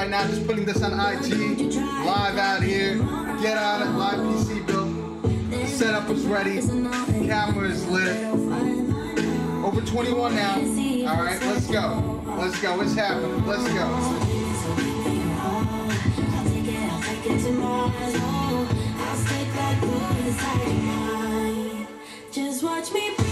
right now, just putting this on IG, live out here. Get out of live PC built. Setup is ready. Camera is lit. Over 21 now. All right, let's go. Let's go. What's happening. Let's go. Just watch me.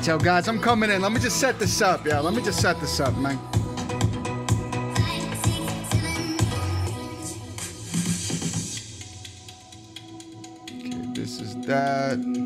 Watch out, guys. I'm coming in. Let me just set this up, yeah. Let me just set this up, man. Okay, this is that.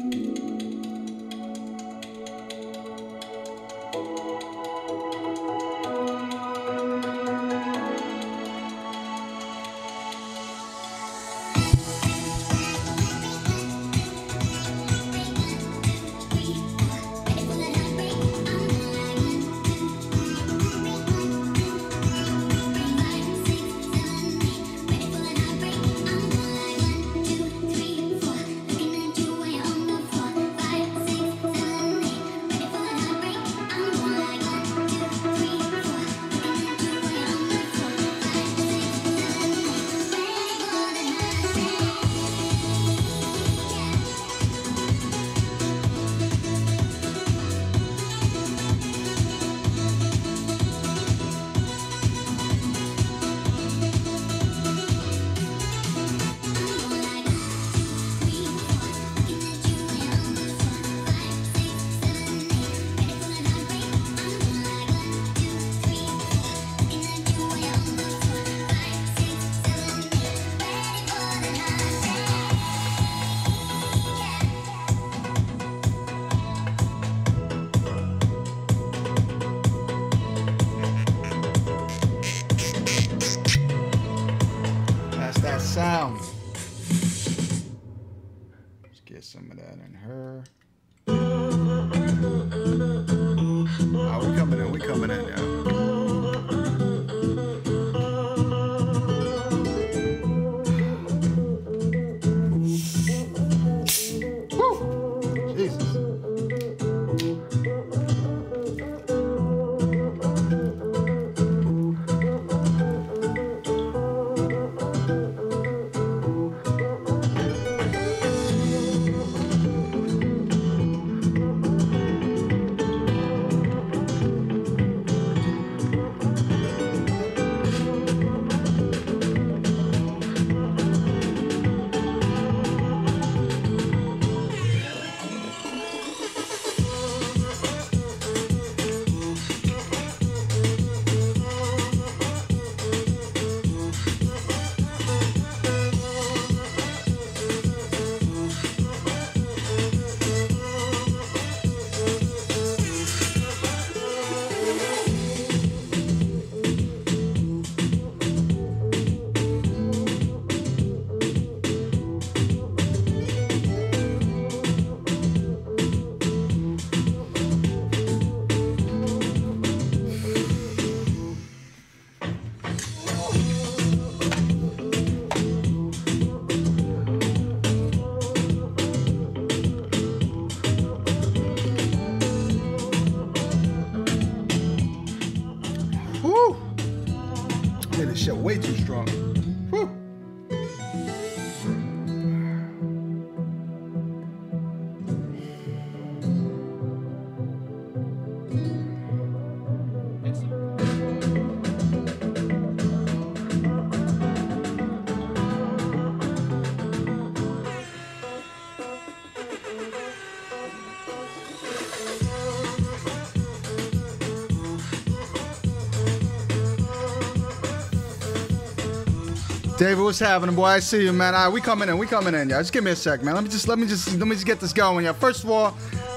What's happening, boy? I see you, man. All right, we coming in. We coming in, y'all. Just give me a sec, man. Let me just let me just let me just get this going, y'all. First of all,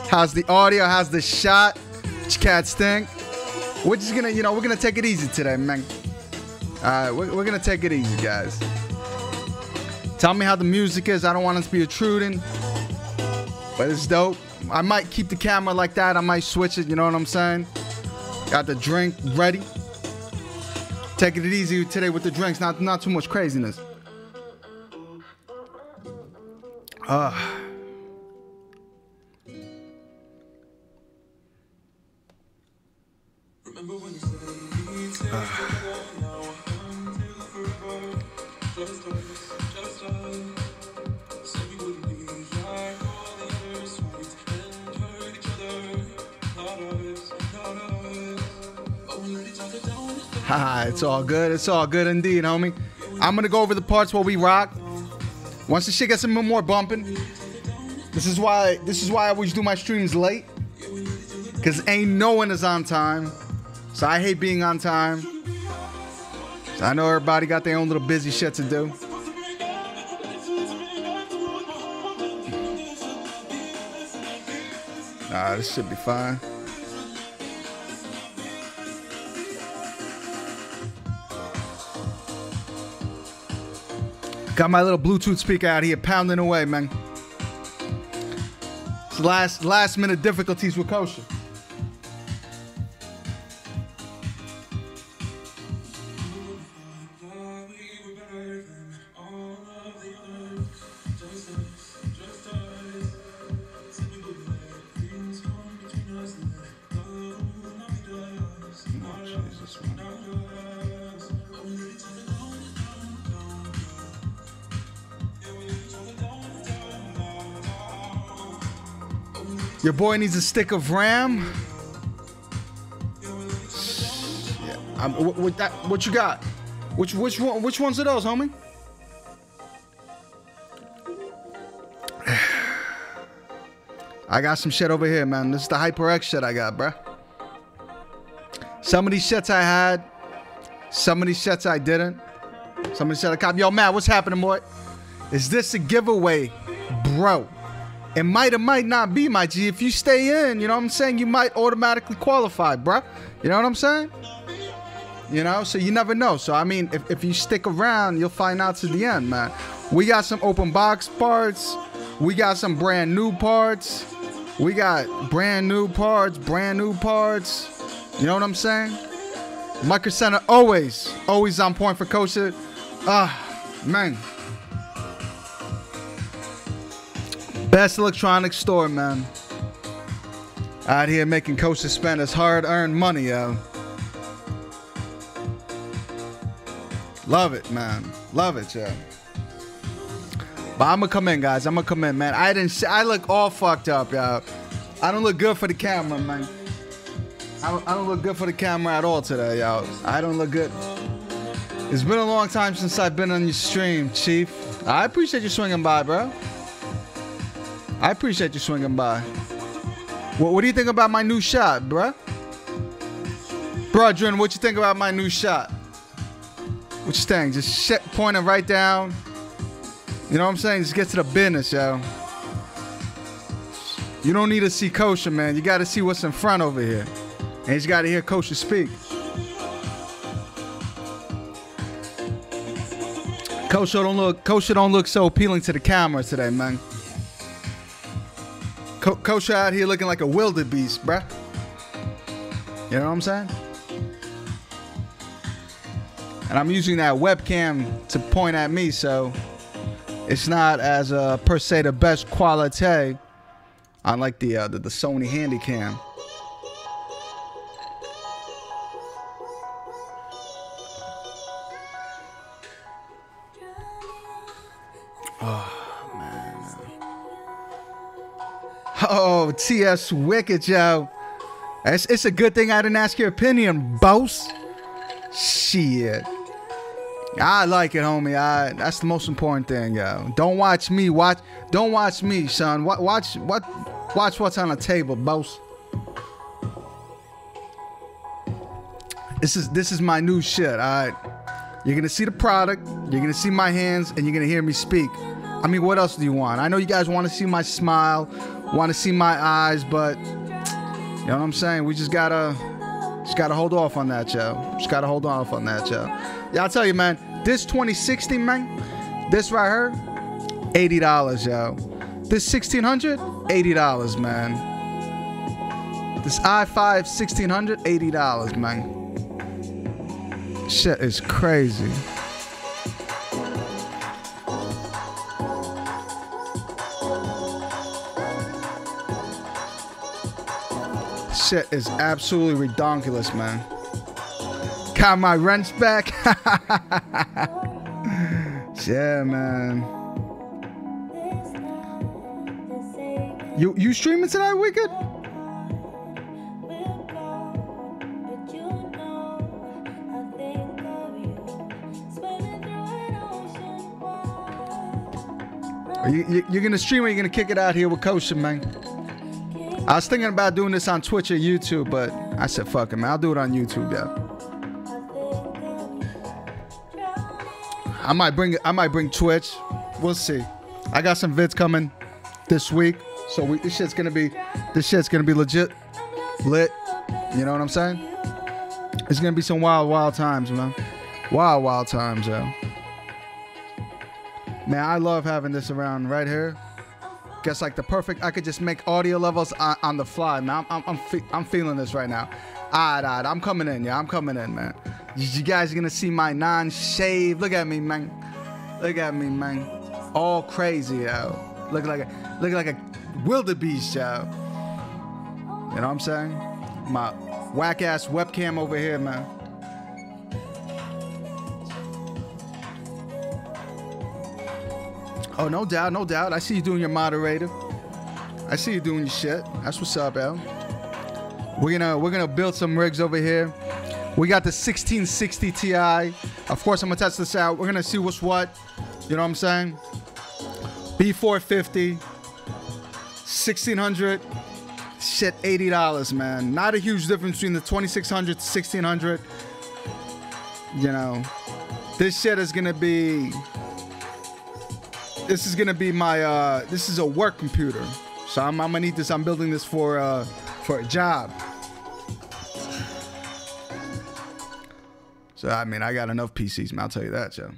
how's the audio? How's the shot? Which cat stink? We're just gonna, you know, we're gonna take it easy today, man. All right, we're, we're gonna take it easy, guys. Tell me how the music is. I don't want us to be intruding, but it's dope. I might keep the camera like that. I might switch it. You know what I'm saying? Got the drink ready. Taking it easy today with the drinks, not not too much craziness. Uh, haha, it's all good. It's all good indeed, homie. I'm gonna go over the parts where we rock. Once the shit gets a little more bumping, this is why this is why I always do my streams late. Cause ain't no one is on time. So I hate being on time. So I know everybody got their own little busy shit to do. Nah, this should be fine. Got my little Bluetooth speaker out here pounding away, man. It's last last minute difficulties with kosher. Your boy needs a stick of RAM. Yeah, I'm, what, what, that, what you got? Which which one? Which ones are those, homie? I got some shit over here, man. This is the HyperX shit I got, bruh. Some of these shits I had, some of these shits I didn't. Some of these shit I copied. Yo, Matt, what's happening, boy? Is this a giveaway, bro? It might or might not be, my G. If you stay in, you know what I'm saying? You might automatically qualify, bruh. You know what I'm saying? You know, so you never know. So I mean, if, if you stick around, you'll find out to the end, man. We got some open box parts. We got some brand new parts. We got brand new parts, brand new parts. You know what I'm saying? Micro Center always, always on point for kosher. Ah, man. Best electronics store, man. Out here making kosher spend his hard-earned money, yo. Love it, man. Love it, yo. But I'm gonna come in, guys. I'm gonna come in, man. I didn't. I look all fucked up, yo. I don't look good for the camera, man. I don't, I don't look good for the camera at all today, yo. I don't look good. It's been a long time since I've been on your stream, Chief. I appreciate you swinging by, bro. I appreciate you swinging by. What, what do you think about my new shot, bruh? Brodrin, what you think about my new shot? What you think? Just shit, point it right down. You know what I'm saying? Just get to the business, yo. You don't need to see kosher, man. You got to see what's in front over here. And you got to hear kosher speak. Kosher don't look kosher don't look so appealing to the camera today, man. Kosher out here looking like a wildebeest, bruh. You know what I'm saying? And I'm using that webcam to point at me, so it's not as uh, per se the best quality, unlike the uh, the, the Sony Handycam. Oh, Oh, TS Wicked, yo. It's, it's a good thing I didn't ask your opinion, boss. Shit. I like it, homie. I that's the most important thing, yo. Don't watch me. Watch. Don't watch me, son. Wa- Watch what? Watch what's on the table, boss. This is this is my new shit. All right. You're gonna see the product. You're gonna see my hands, and you're gonna hear me speak. I mean, what else do you want? I know you guys want to see my smile, want to see my eyes, but you know what I'm saying. We just gotta, just gotta hold off on that, yo. Just gotta hold off on that, yo. Yeah, I'll tell you, man. This 2060, man. This right here, eighty dollars, yo. This 1600, eighty dollars, man. This i5 1600, eighty dollars, man. Shit is crazy. Shit is absolutely redonkulous, man. Got my rents back. yeah, man. You you streaming tonight, Wicked? Are you, you you gonna stream or you gonna kick it out here with Kosher, man? I was thinking about doing this on Twitch or YouTube, but I said fuck it, man. I'll do it on YouTube, yeah. I might bring I might bring Twitch. We'll see. I got some vids coming this week, so we, this shit's gonna be this shit's gonna be legit lit. You know what I'm saying? It's gonna be some wild, wild times, man. Wild, wild times, yo. Man, I love having this around right here. Guess like the perfect. I could just make audio levels on, on the fly, man. I'm I'm I'm, fe- I'm feeling this right now. Alright, alright, I'm coming in, yeah. I'm coming in, man. You, you guys are gonna see my non-shave. Look at me, man. Look at me, man. All crazy, yo. Look like a look like a wildebeest, yo. You know what I'm saying? My whack ass webcam over here, man. Oh, no doubt, no doubt. I see you doing your moderator. I see you doing your shit. That's what's up, Al. We're gonna we're gonna build some rigs over here. We got the 1660 Ti. Of course, I'm gonna test this out. We're gonna see what's what. You know what I'm saying? B450, 1600. Shit, $80, man. Not a huge difference between the 2600 to 1600. You know, this shit is gonna be this is gonna be my uh this is a work computer so i'm, I'm gonna need this i'm building this for uh for a job so i mean i got enough pcs man i'll tell you that joe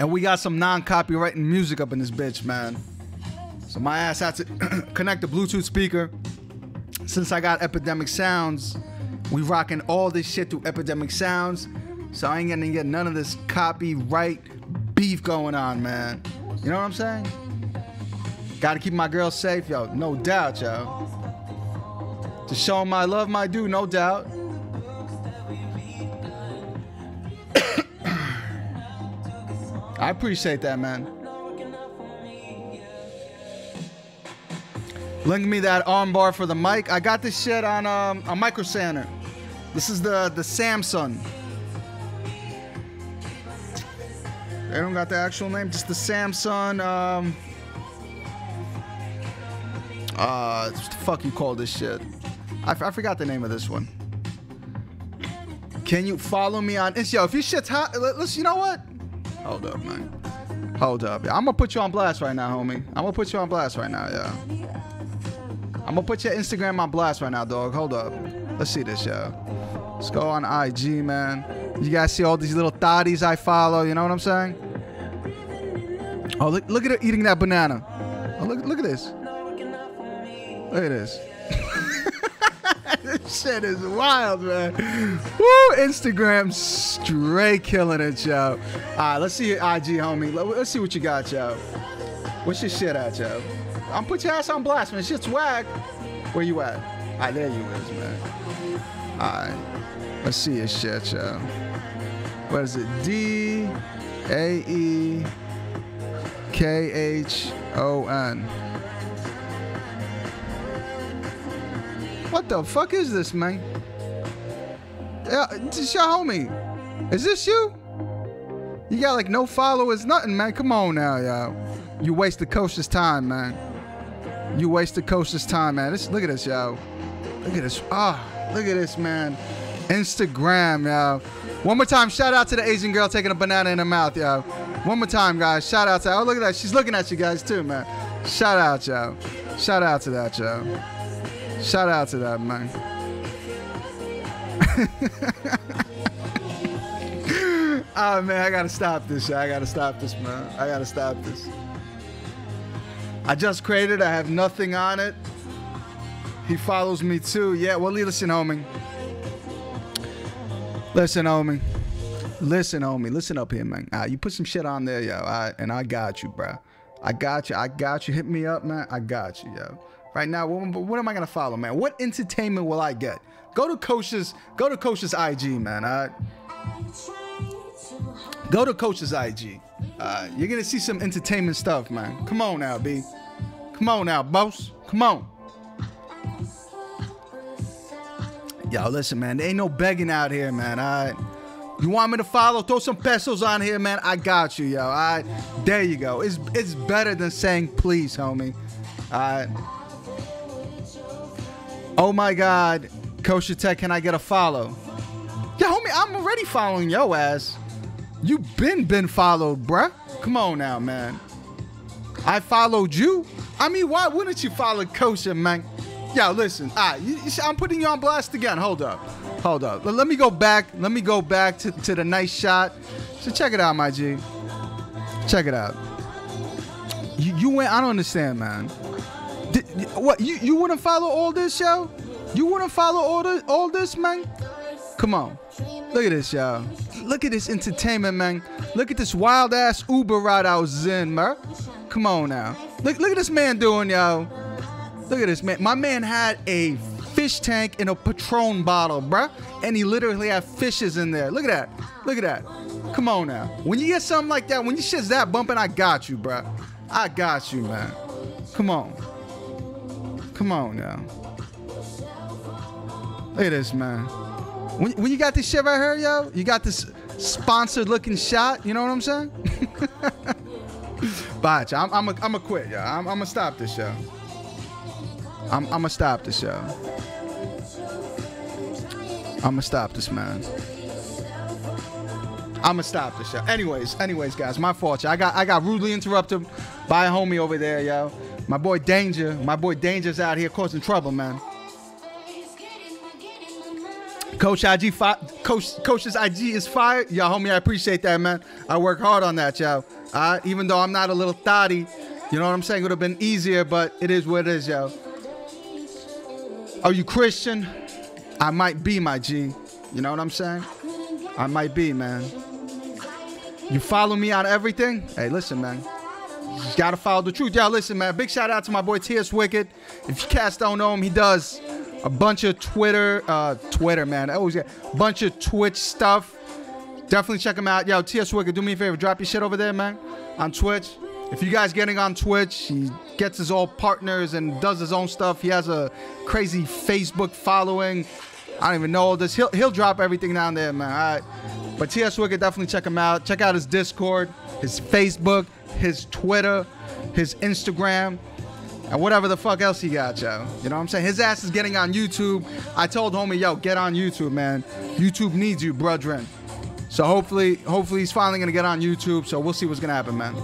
And we got some non-copywritten music up in this bitch, man. So my ass had to connect the Bluetooth speaker. Since I got Epidemic Sounds, we rocking all this shit through Epidemic Sounds. So I ain't gonna get none of this copyright beef going on, man. You know what I'm saying? Gotta keep my girl safe, yo. No doubt, yo. To show 'em my love, my dude, no doubt. I appreciate that, man. Link me that armbar for the mic. I got this shit on um, a micro. This is the the Samson. They don't got the actual name, just the Samson. Um, uh, what the fuck you call this shit? I, I forgot the name of this one. Can you follow me on Insta? Yo, if your shit's hot, let- let's. You know what? Hold up, man. Hold up. I'm gonna put you on blast right now, homie. I'm gonna put you on blast right now, yeah. I'm gonna put your Instagram on blast right now, dog. Hold up. Let's see this, yo. Let's go on IG, man. You guys see all these little thotties I follow. You know what I'm saying? Oh, look, look at her eating that banana. Oh, look, look at this. Look at this. this shit is wild, man. Woo, Instagram straight killing it, yo. All right, let's see your IG, homie. Let- Let's see what you got, yo. What's your shit at, yo? I'm put your ass on blast, man. Shit's whack. Where you at? All right, there you is, man. All right. Let's see your shit, yo. What is it? D A E K H O N. What the fuck is this, man? Yeah, this your homie. Is this you? You got like no followers, nothing, man. Come on now, yo. You wasted Coach's time, man. You wasted Coach's time, man. This, look at this, yo. Look at this. Ah, look at this, man. Instagram, yo. One more time, shout out to the Asian girl taking a banana in her mouth, yo. One more time, guys. Shout out to. Oh, look at that. She's looking at you guys too, man. Shout out, yo. Shout out to that, yo. Shout out to that, man. oh man, I gotta stop this. yo. I gotta stop this, man. I gotta stop this. I just created. I have nothing on it. He follows me too. Yeah. Well, listen, homie. Listen, homie. Listen, homie. Listen up here, man. Right, you put some shit on there, yo. Right, and I got you, bro. I got you. I got you. Hit me up, man. I got you, yo. Right now, what, what am I gonna follow, man? What entertainment will I get? Go to Coach's. Go to Coach's IG, man. All right. Go to Coach's IG. Uh, you're gonna see some entertainment stuff, man. Come on now, B. Come on now, boss. Come on. Yo, listen, man. There ain't no begging out here, man. All right. You want me to follow? Throw some pesos on here, man. I got you, yo. All right. There you go. It's it's better than saying please, homie. All right. Oh my God, Kosher Tech, can I get a follow? Yeah, homie, I'm already following your ass. You been been followed, bruh. Come on now, man. I followed you. I mean, why wouldn't you follow Kosher, man? Yo, listen. All right, I'm putting you on blast again. Hold up, hold up. Let, let me go back. Let me go back to, to the nice shot. So check it out, my G. Check it out. You, you went. I don't understand, man. Did, what? You you wouldn't follow all this, yo? You wouldn't follow all this, all this, man? Come on. Look at this, y'all. Look at this entertainment, man. Look at this wild ass Uber ride I was in, man. Come on now. Look, look at this man doing, y'all. Look at this man. My man had a fish tank in a Patron bottle, bruh. And he literally had fishes in there. Look at that. Look at that. Come on now. When you get something like that, when your shit's that bumping, I got you, bruh. I got you, man. Come on. Come on now. Look at this, man. When, when you got this shit right here, yo, you got this sponsored looking shot. You know what I'm saying? Botch, I'm I'm a, I'm a quit, yo. I'm I'm gonna stop this show. I'm gonna stop this show. I'm gonna stop this, man. I'm gonna stop this show. Anyways, anyways, guys, my fault. I got I got rudely interrupted by a homie over there, yo. My boy Danger, my boy Danger's out here causing trouble, man. Coach IG, fi- Coach Coach's IG is fire. Y'all, homie, I appreciate that, man. I work hard on that, yo. All right, even though I'm not a little thotty, you know what I'm saying? It would have been easier, but it is what it is, y'all. Are you Christian? I might be, my G. You know what I'm saying? I might be, man. You follow me on everything? Hey, listen, man. You gotta follow the truth. Y'all, listen, man. Big shout out to my boy T.S. Wicked. If you cats don't know him, he does a bunch of Twitter, uh, Twitter, man. I always get a bunch of Twitch stuff. Definitely check him out. Yo, T.S. Wicked, do me a favor. Drop your shit over there, man, on Twitch. If you guys getting on Twitch, he gets his own partners and does his own stuff. He has a crazy Facebook following. I don't even know all this. He'll, he'll drop everything down there, man. All right. But T.S. Wicked, definitely check him out. Check out his Discord, his Facebook, his Twitter, his Instagram, and whatever the fuck else he got, yo. You know what I'm saying? His ass is getting on YouTube. I told homie, yo, get on YouTube, man. YouTube needs you, brethren. So hopefully, hopefully he's finally gonna get on YouTube. So we'll see what's gonna happen, man.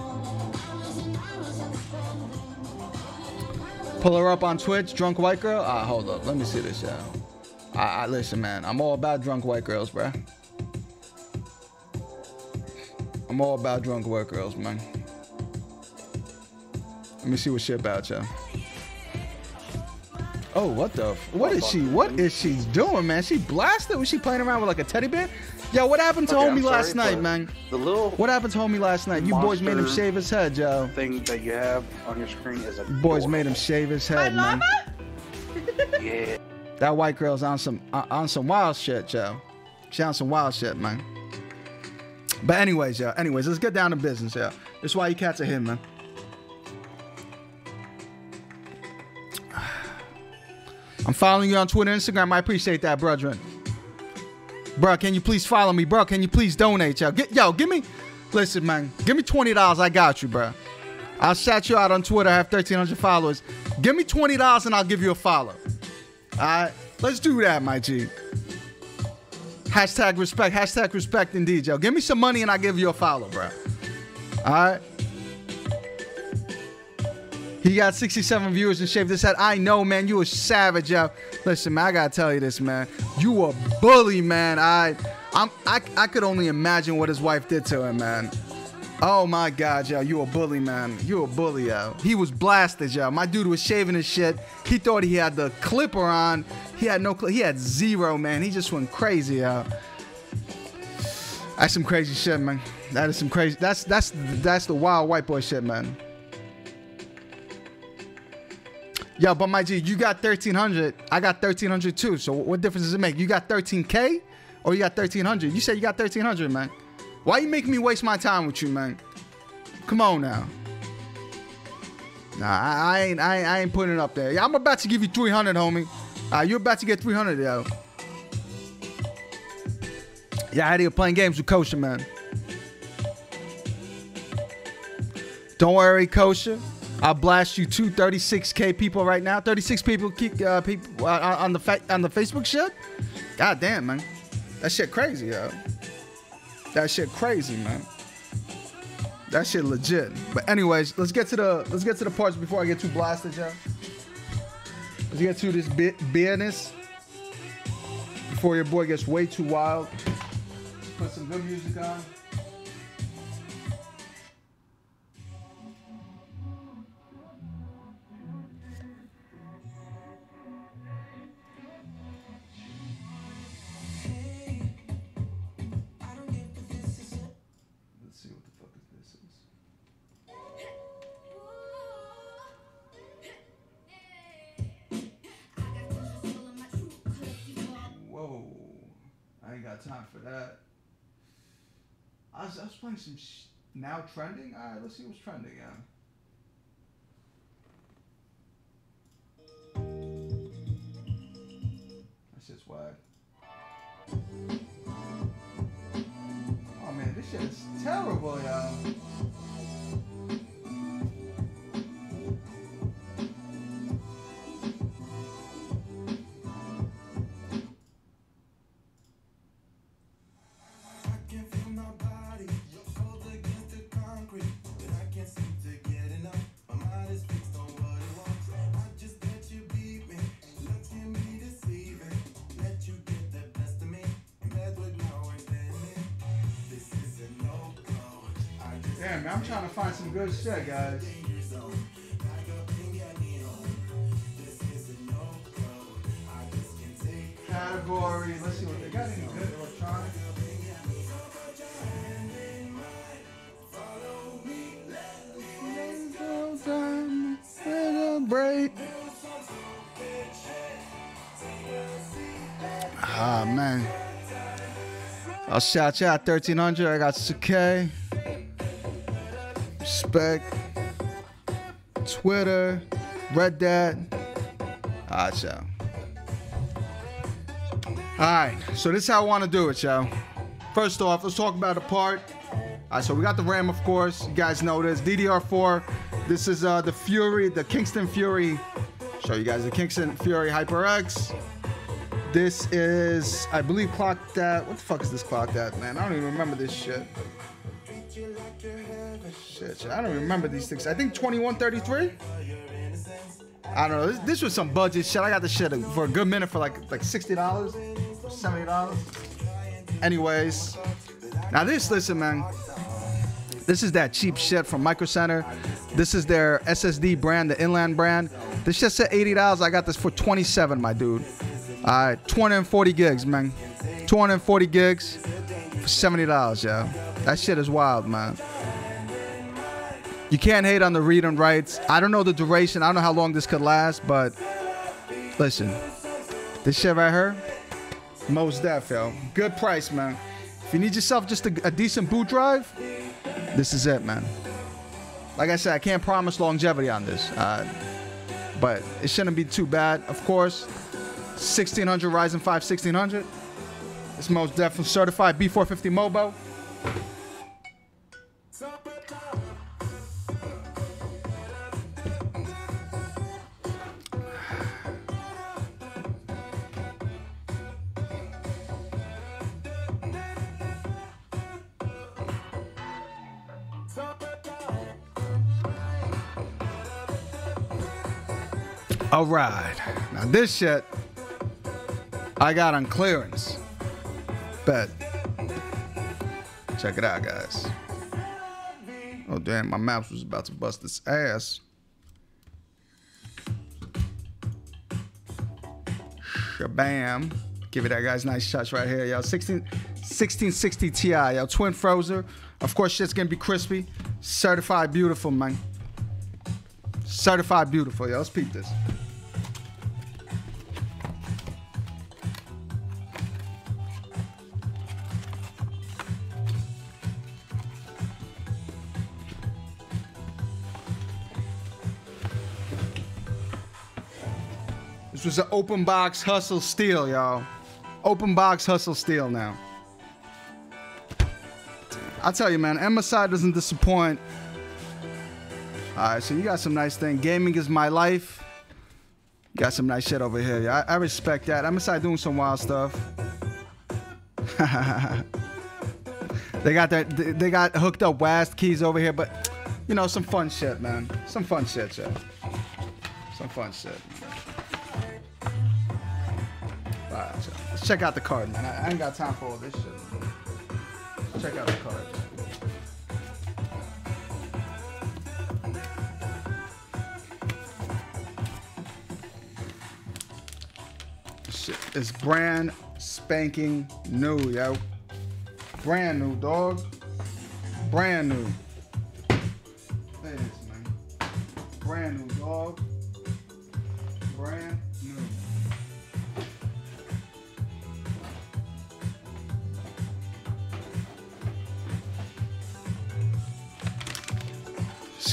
Pull her up on Twitch, drunk white girl. Ah, hold up, let me see this, yo. I, listen, man. I'm all about drunk white girls, bruh. I'm all about drunk white girls, man. Let me see what she about, yo. Oh, what the? F- what is she? What is she doing, man? She blasted? Was she playing around with like a teddy bear? Yo, what happened to Okay, homie I'm last night, man? The little What happened to homie last night? You boys made him shave his head, yo. thing that you have on your screen is a Boys made him shave his head, man. Yeah. That white girl's on some uh, on some wild shit, yo. She on some wild shit, man. But anyways, yo. Anyways, let's get down to business, yo. That's why you cats are here, man. I'm following you on Twitter, Instagram. I appreciate that, brethren. Bro, can you please follow me, bro? Can you please donate, yo? Get, yo, give me, listen, man. Give me twenty dollars. I got you, bro. I'll shout you out on Twitter. I have 1,300 followers. Give me twenty dollars and I'll give you a follow. All right, let's do that, my G. Hashtag respect. Hashtag respect indeed, yo. Give me some money and I'll give you a follow, bro. All right. He got 67 viewers and shaved his head. I know, man. You a savage, yo. Listen, man. I gotta tell you this, man. You a bully, man. I, I'm, I, I could only imagine what his wife did to him, man. Oh my God, yo, you a bully, man. You a bully, yo. He was blasted, yo. My dude was shaving his shit. He thought he had the clipper on. He had no, cli- he had zero, man. He just went crazy, yo. That's some crazy shit, man. That is some crazy. That's that's that's the wild white boy shit, man. Yo, but my G, you got 1300. I got 1300 too. So what difference does it make? You got 13K or you got 1300? You said you got 1300, man. Why you making me waste my time with you, man? Come on now. Nah, I, I ain't, I I ain't putting it up there. Yeah, I'm about to give you 300, homie. Uh, you're about to get 300, yo. Yeah, out here playing games with Kosher, man. Don't worry, Kosher. I'll blast you two 36k people right now. 36 people keep uh, people uh, on the fa- on the Facebook shit. God damn, man. That shit crazy, yo. That shit crazy, man. That shit legit. But anyways, let's get to the let's get to the parts before I get too blasted, yo. Let's get to this bit business before your boy gets way too wild. Put some good music on. Ain't got time for that. I was, I was playing some sh- now trending. All right, let's see what's trending. Yeah. That's just whack. Oh man, this shit is terrible, y'all. I'm trying to find some good shit, guys. Category. Let's see what they got. Any good electronic? Celebrate. Ah man. I'll shout you out 1300. I got Suke. Respect. Twitter. Red Dad. Alright, y'all. Alright, so this is how I want to do it, y'all. First off, let's talk about the part. Alright, so we got the RAM, of course. You guys know this. DDR4. This is uh, the Fury, the Kingston Fury. Show you guys the Kingston Fury HyperX. This is, I believe, clocked at. What the fuck is this clocked at, man? I don't even remember this shit. Shit, shit, I don't remember these things. I think 2133. I don't know. This, this was some budget shit. I got this shit for a good minute for like like sixty dollars, seventy dollars. Anyways, now this, listen, man. This is that cheap shit from Micro Center. This is their SSD brand, the Inland brand. This shit said eighty dollars. I got this for twenty-seven, my dude. All right, 240 gigs, man. 240 gigs for $70, yeah. That shit is wild, man. You can't hate on the read and writes. I don't know the duration. I don't know how long this could last, but listen, this shit right here, most def, yo. Good price, man. If you need yourself just a, a decent boot drive, this is it, man. Like I said, I can't promise longevity on this, uh, but it shouldn't be too bad. Of course, 1600 Ryzen 5 1600. It's most definitely certified B450 Mobo. All right. Now this shit I got on clearance. But Check it out, guys. Oh damn, my mouse was about to bust its ass. Shabam. Give it that guy's nice shots right here, yo. 16, 1660 Ti, y'all. Twin Frozr. Of course, shit's gonna be crispy. Certified beautiful, man. Certified beautiful, y'all. Let's peep this. Was an open box hustle steal, y'all. Open box hustle steal now. I'll tell you, man, MSI doesn't disappoint. All right, so you got some nice thing. Gaming is my life. You got some nice shit over here. Yeah, I, I respect that. MSI doing some wild stuff. they got that. They they got hooked up WASD keys over here, but you know, some fun shit, man. Some fun shit, yeah. Some fun shit. Check out the card, man. I, I ain't got time for all this shit. Check out the card. Shit, it's brand spanking new, yo. Brand new, dog. Brand new. Is, man. Brand new, dog. Brand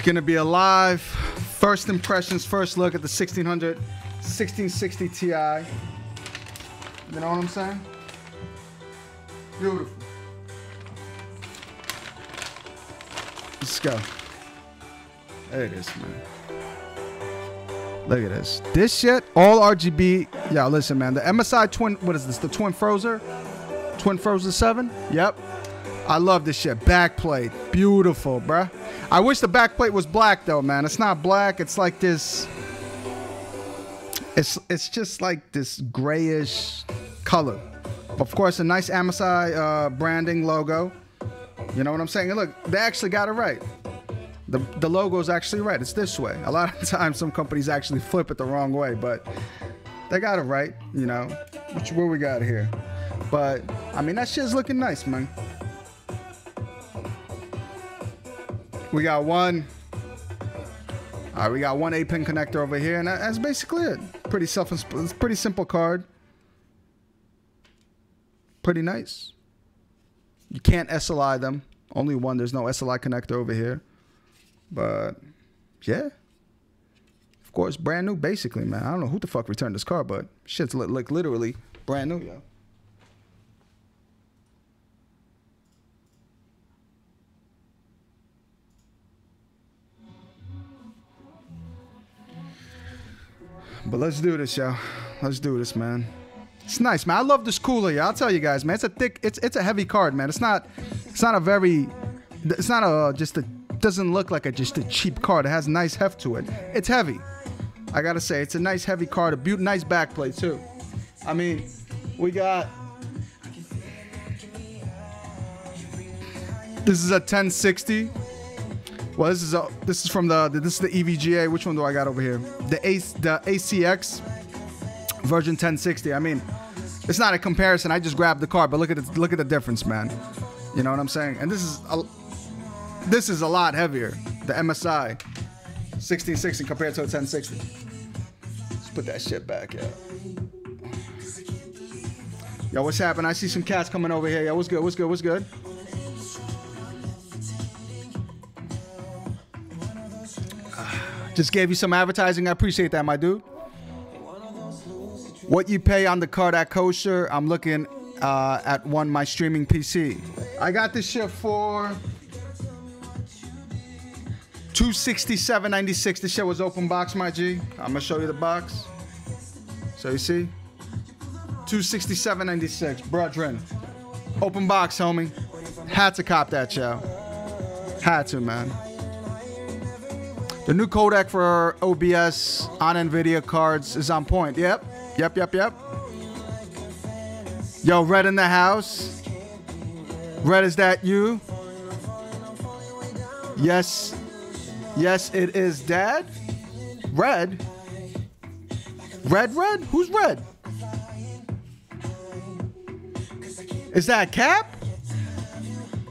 It's gonna be a live first impressions, first look at the 1600, 1660 Ti. You know what I'm saying? Beautiful. Let's go. There it is, man. Look at this. This shit, all RGB. Yeah, listen, man. The MSI twin, what is this? The Twin Frozr? Twin Frozr 7? Yep. I love this shit. Backplate. Beautiful, bruh. I wish the backplate was black though, man. It's not black. It's like this. It's it's just like this grayish color. Of course, a nice MSI uh, branding logo. You know what I'm saying? And look, they actually got it right. The, the logo is actually right. It's this way. A lot of times, some companies actually flip it the wrong way, but they got it right. You know, what we got here. But I mean, that shit's looking nice, man. We got one. All right, we got one eight pin connector over here, and that's basically it. Pretty self, it's pretty simple card. Pretty nice. You can't SLI them. Only one. There's no SLI connector over here. But yeah, of course, brand new. Basically, man. I don't know who the fuck returned this car, but shit's li- like literally brand new, yo. But let's do this, yo. Let's do this, man. It's nice, man. I love this cooler, yeah. I'll tell you guys, man. It's a thick, it's it's a heavy card, man. It's not, it's not a very, it's not a just a doesn't look like a just a cheap card. It has nice heft to it. It's heavy. I gotta say, it's a nice heavy card. A beaut, nice back backplate too. I mean, we got. This is a 1060. Well, this is a this is from the this is the EVGA. Which one do I got over here? The Ace the ACX version 1060. I mean, it's not a comparison. I just grabbed the card, but look at it, look at the difference, man. You know what I'm saying? And this is a, this is a lot heavier. The MSI 1660 compared to a 1060. Let's put that shit back, yeah. Yo, what's happening? I see some cats coming over here. Yo, what's good? What's good? What's good? Just gave you some advertising. I appreciate that, my dude. What you pay on the card at kosher? I'm looking uh, at one my streaming PC. I got this shit for 267.96. This shit was open box, my G. I'm gonna show you the box. So you see, 267.96, brethren. Open box, homie. Had to cop that, yo. Had to, man. The new codec for OBS on NVIDIA cards is on point. Yep. Yep, yep, yep. Yo, Red in the house. Red, is that you? Yes. Yes, it is Dad. Red. Red, Red? Who's Red? Is that Cap?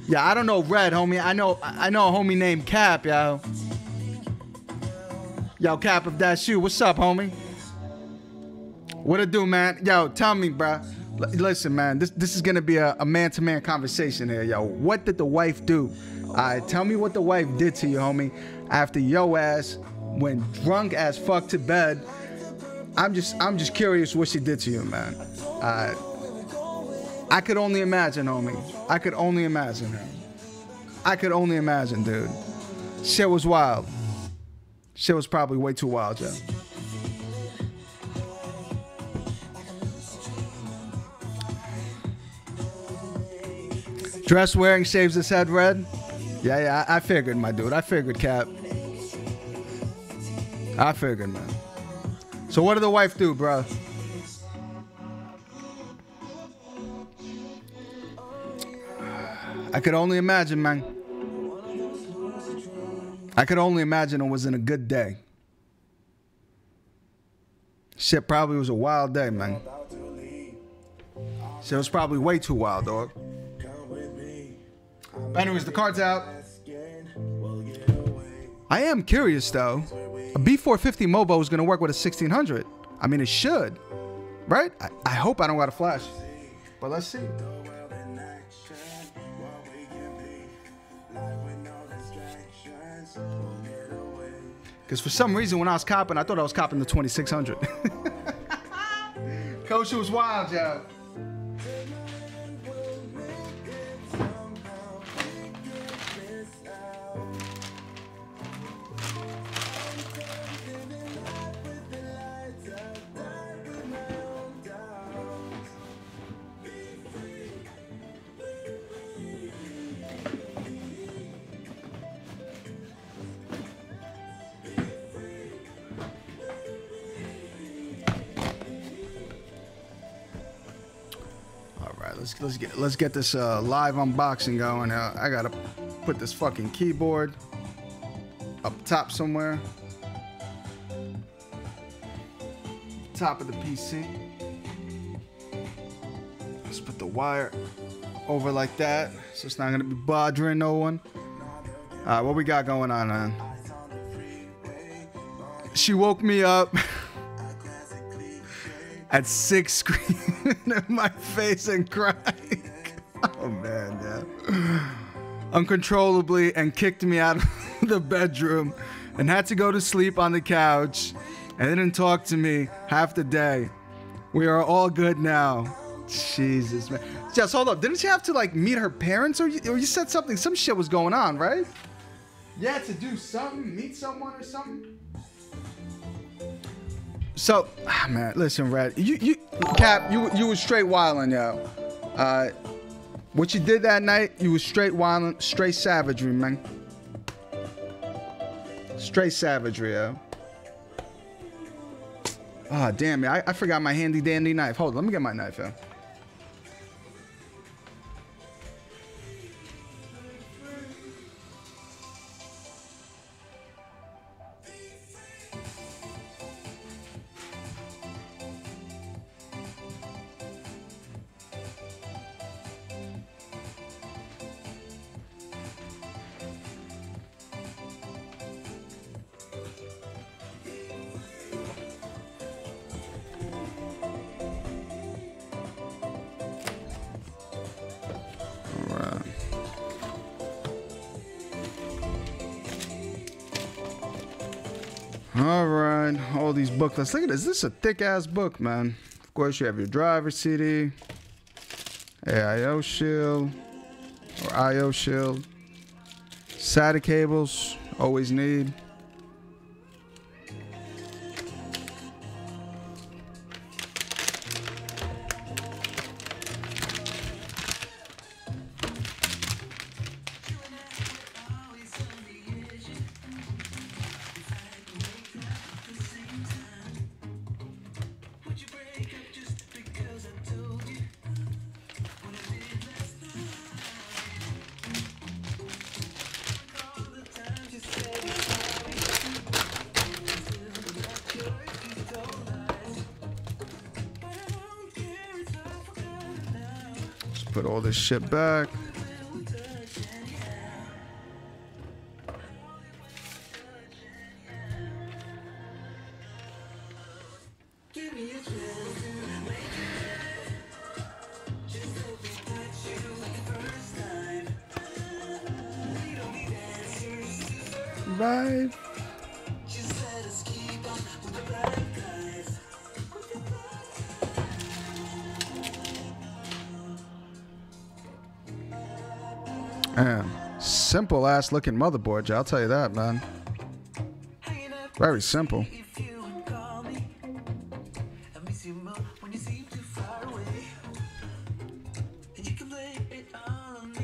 Yeah, I don't know Red, homie. I know I know a homie named Cap, yo. Yo, Cap, if that's you, what's up, homie? What it do, man? Yo, tell me, bruh. L- listen, man, this this is gonna be a, man-to-man conversation here, yo. What did the wife do? Alright, tell me what the wife did to you, homie, after yo ass went drunk as fuck to bed. I'm just I'm just curious what she did to you, man. Alright. I could only imagine, homie. I could only imagine. her. I could only imagine, dude. Shit was wild. Shit was probably way too wild, yo. Dress wearing shaves his head red. Yeah, yeah, I, I figured, my dude. I figured, Cap. I figured, man. So what did the wife do, bro? I could only imagine, man. I could only imagine it was in a good day. Shit probably was a wild day, man. Shit was probably way too wild, dog. But anyways, the card's out. I am curious though. A B450 Mobo is gonna work with a 1600. I mean, it should, right? I, I hope I don't got a flash, but let's see. Because for some reason, when I was copping, I thought I was copping the 2600. Coach was wild, yo. Let's get let's get this uh, live unboxing going. Uh, I gotta put this fucking keyboard up top somewhere. Top of the PC. Let's put the wire over like that, so it's not gonna be bothering no one. All right, what we got going on, man? She woke me up at six, screaming in my face and crying. Oh man, yeah. Uncontrollably and kicked me out of the bedroom and had to go to sleep on the couch and didn't talk to me half the day. We are all good now. Jesus, man. Just hold up. Didn't she have to like meet her parents or you, or you said something? Some shit was going on, right? Yeah, to do something, meet someone or something. So, ah, man, listen, Red. You, you, Cap, you, you was straight wildin', yo. Uh, what you did that night, you was straight wildin', straight savagery, man. Straight savagery, yo. Ah, damn it. I, I forgot my handy dandy knife. Hold on, let me get my knife, yo. These booklets. Look at this. This is a thick ass book, man. Of course, you have your driver CD, AIO shield, or IO shield, SATA cables, always need. Shit back. Looking motherboard, I'll tell you that, man. Very simple.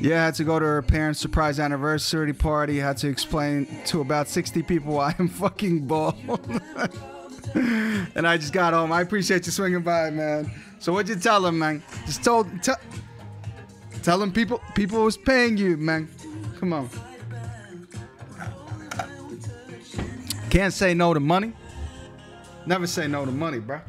Yeah, I had to go to her parents' surprise anniversary party. Had to explain to about 60 people why I'm fucking bald. and I just got home. I appreciate you swinging by, man. So what'd you tell them, man? Just told tell, tell them people people was paying you, man. Come on. Can't say no to money. Never say no to money, bro.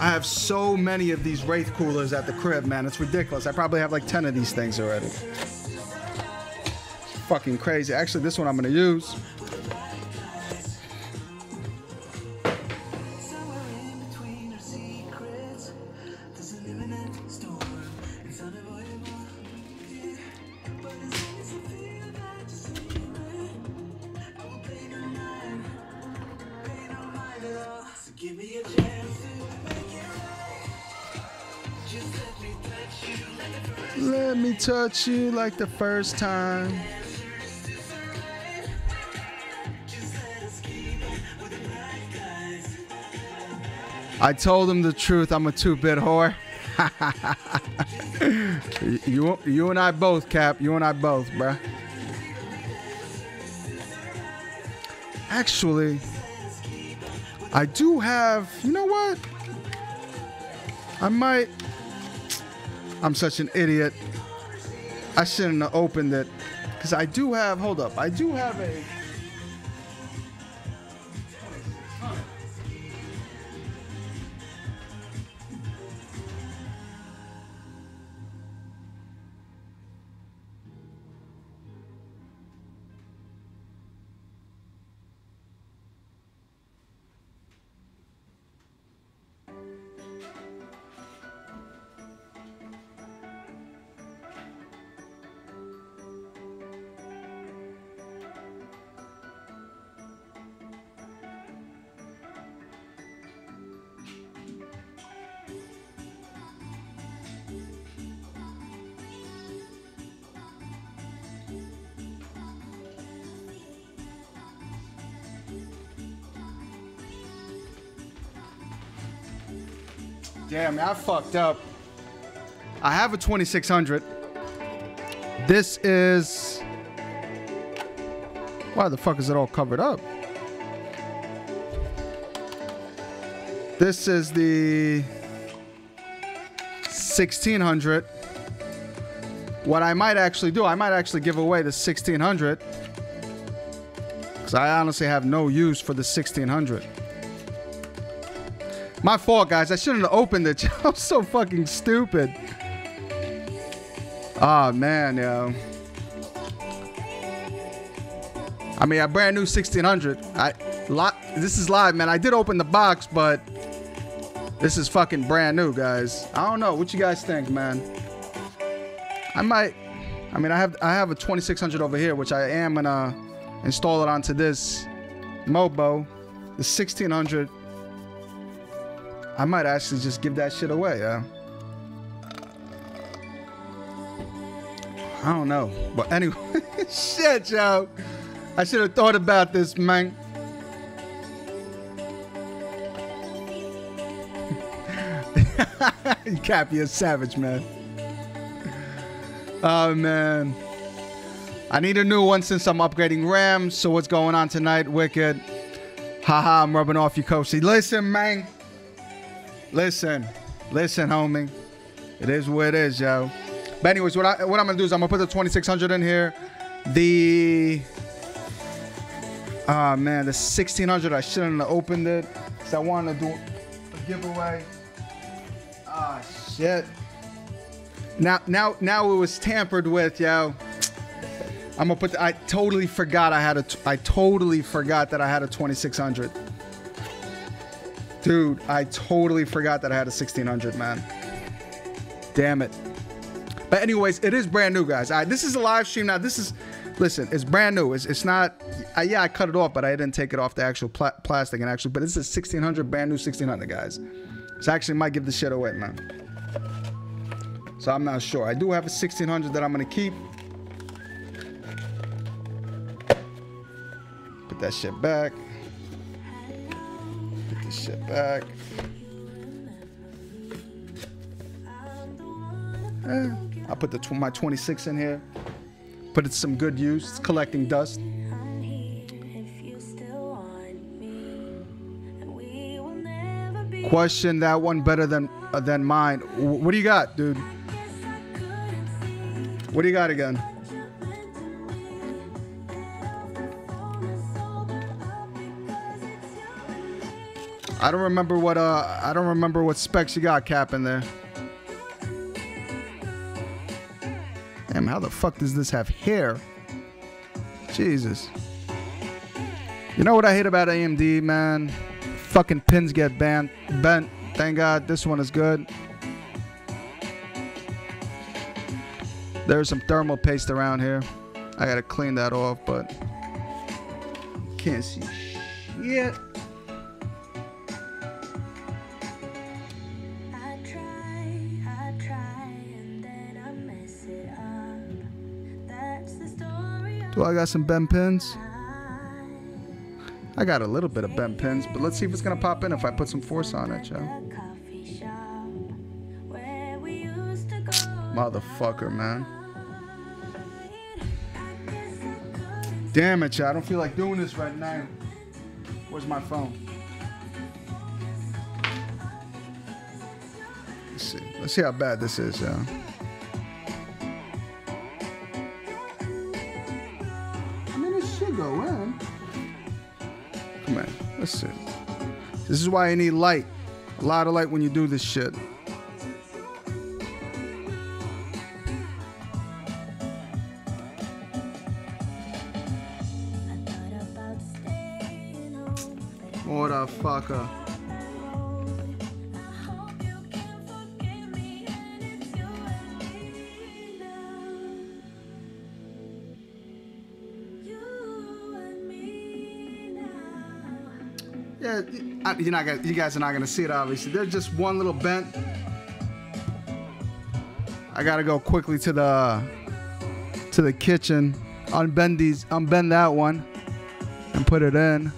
I have so many of these Wraith coolers at the crib, man. It's ridiculous. I probably have like 10 of these things already. Fucking crazy. Actually, this one I'm gonna use. Let me touch you like the first time. I told him the truth. I'm a two-bit whore. you, you and I both, Cap. You and I both, bruh. Actually, I do have. You know what? I might. I'm such an idiot. I shouldn't have opened it. Because I do have. Hold up. I do have a. Damn, I fucked up. I have a 2600. This is. Why the fuck is it all covered up? This is the 1600. What I might actually do, I might actually give away the 1600. Because I honestly have no use for the 1600. My fault, guys. I shouldn't have opened it. I'm so fucking stupid. Oh, man, yo. I mean, a brand new 1600. I lot. This is live, man. I did open the box, but this is fucking brand new, guys. I don't know. What you guys think, man? I might. I mean, I have I have a 2600 over here, which I am gonna install it onto this Mobo, the 1600. I might actually just give that shit away. I don't know. But anyway, shit, yo. I should have thought about this, man. you can't be a savage, man. Oh, man. I need a new one since I'm upgrading RAM. So what's going on tonight, Wicked? Haha, I'm rubbing off you, Kosi. Listen, man. Listen, listen, homie. It is what it is, yo. But anyways, what I what I'm gonna do is I'm gonna put the 2600 in here. The ah man, the 1600. I shouldn't have opened it because I wanted to do a giveaway. Ah shit. Now now now it was tampered with, yo. I'm gonna put. The, I totally forgot I had a. I totally forgot that I had a 2600. Dude, I totally forgot that I had a 1600, man. Damn it. But anyways, it is brand new, guys. Right, this is a live stream now. This is, listen, it's brand new. It's, it's not, uh, yeah, I cut it off, but I didn't take it off the actual pla- plastic and actually, but this is 1600, brand new 1600, guys. So I actually might give the shit away, man. So I'm not sure. I do have a 1600 that I'm gonna keep. Put that shit back. This shit back. Eh, I'll put the my 26 in here. Put it some good use. It's collecting dust. Question that one better than uh, than mine. Wh- What do you got, dude? What do you got again? I don't remember what uh I don't remember what specs you got cap in there. Damn, how the fuck does this have hair? Jesus. You know what I hate about AMD, man? Fucking pins get banned, bent. Thank God this one is good. There's some thermal paste around here. I gotta clean that off, but can't see shit. Do I got some bent pins? I got a little bit of bent pins, but let's see if it's gonna pop in if I put some force on it, yo. Motherfucker, man. Damn it, yo. I don't feel like doing this right now. Where's my phone? Let's see. Let's see how bad this is, yo. On. This is why you need light. A lot of light when you do this shit. You're not gonna, you guys are not gonna see it obviously. There's just one little bent. I gotta go quickly to the to the kitchen, unbend these, unbend that one, and put it in.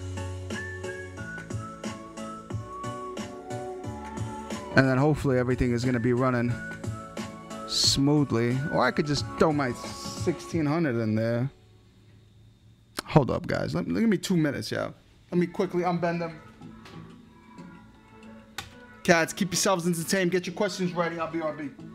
And then hopefully everything is gonna be running smoothly. Or I could just throw my 1600 in there. Hold up, guys. Let, me, give me two minutes, yo. Let me quickly unbend them. Cats, keep yourselves entertained. Get your questions ready. I'll be RB.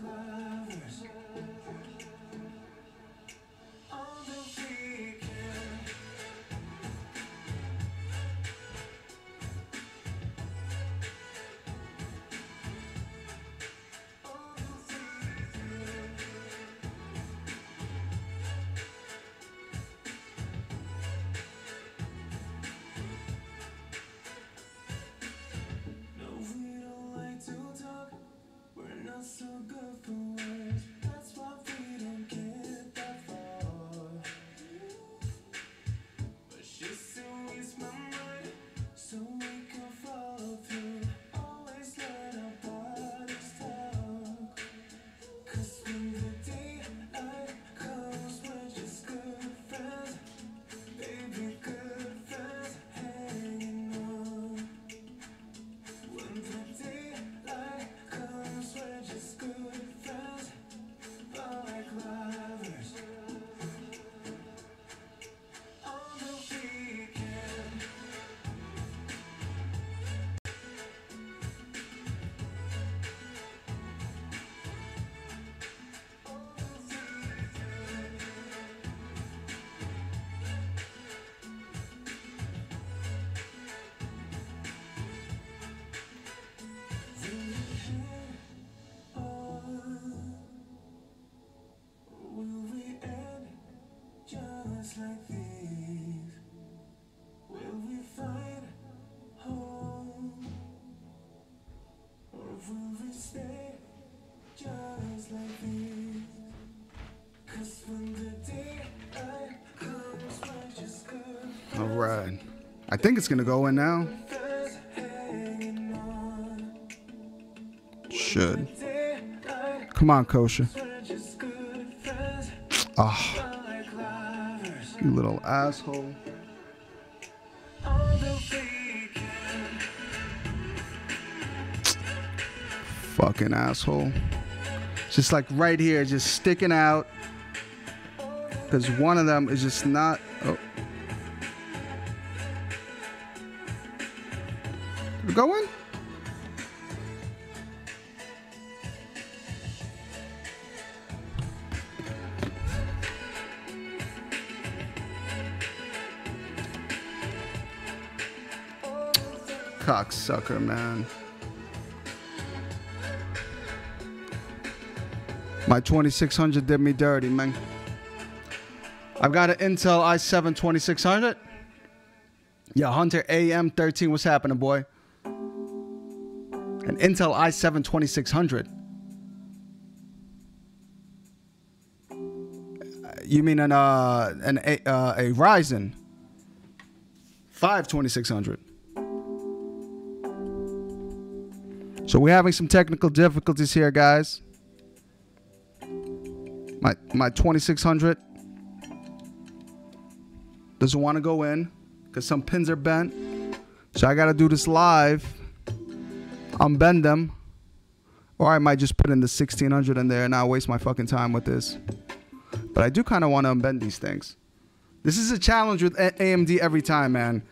But All right. I think it's gonna go in now. Should. Come on, good friends, Oh, you little asshole. Fucking asshole. Just like right here, just sticking out. Because one of them is just not. Cocksucker, man. My 2600 did me dirty, man. I've got an Intel i7 2600. Yeah, Hunter AM13. What's happening, boy? An Intel i7 2600. Uh, You mean an uh an a, uh, a Ryzen 5 2600. So we're having some technical difficulties here, guys. My my 2600 doesn't want to go in because some pins are bent. So I gotta do this live. Unbend them. Or I might just put in the 1600 in there and not waste my fucking time with this. But I do kind of want to unbend these things. This is a challenge with AMD every time, man.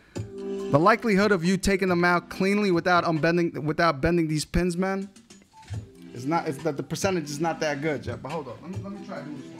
The likelihood of you taking them out cleanly without unbending, without bending these pins, man, is not. Is that the percentage is not that good, Jeff. But hold on, let me let me try doing this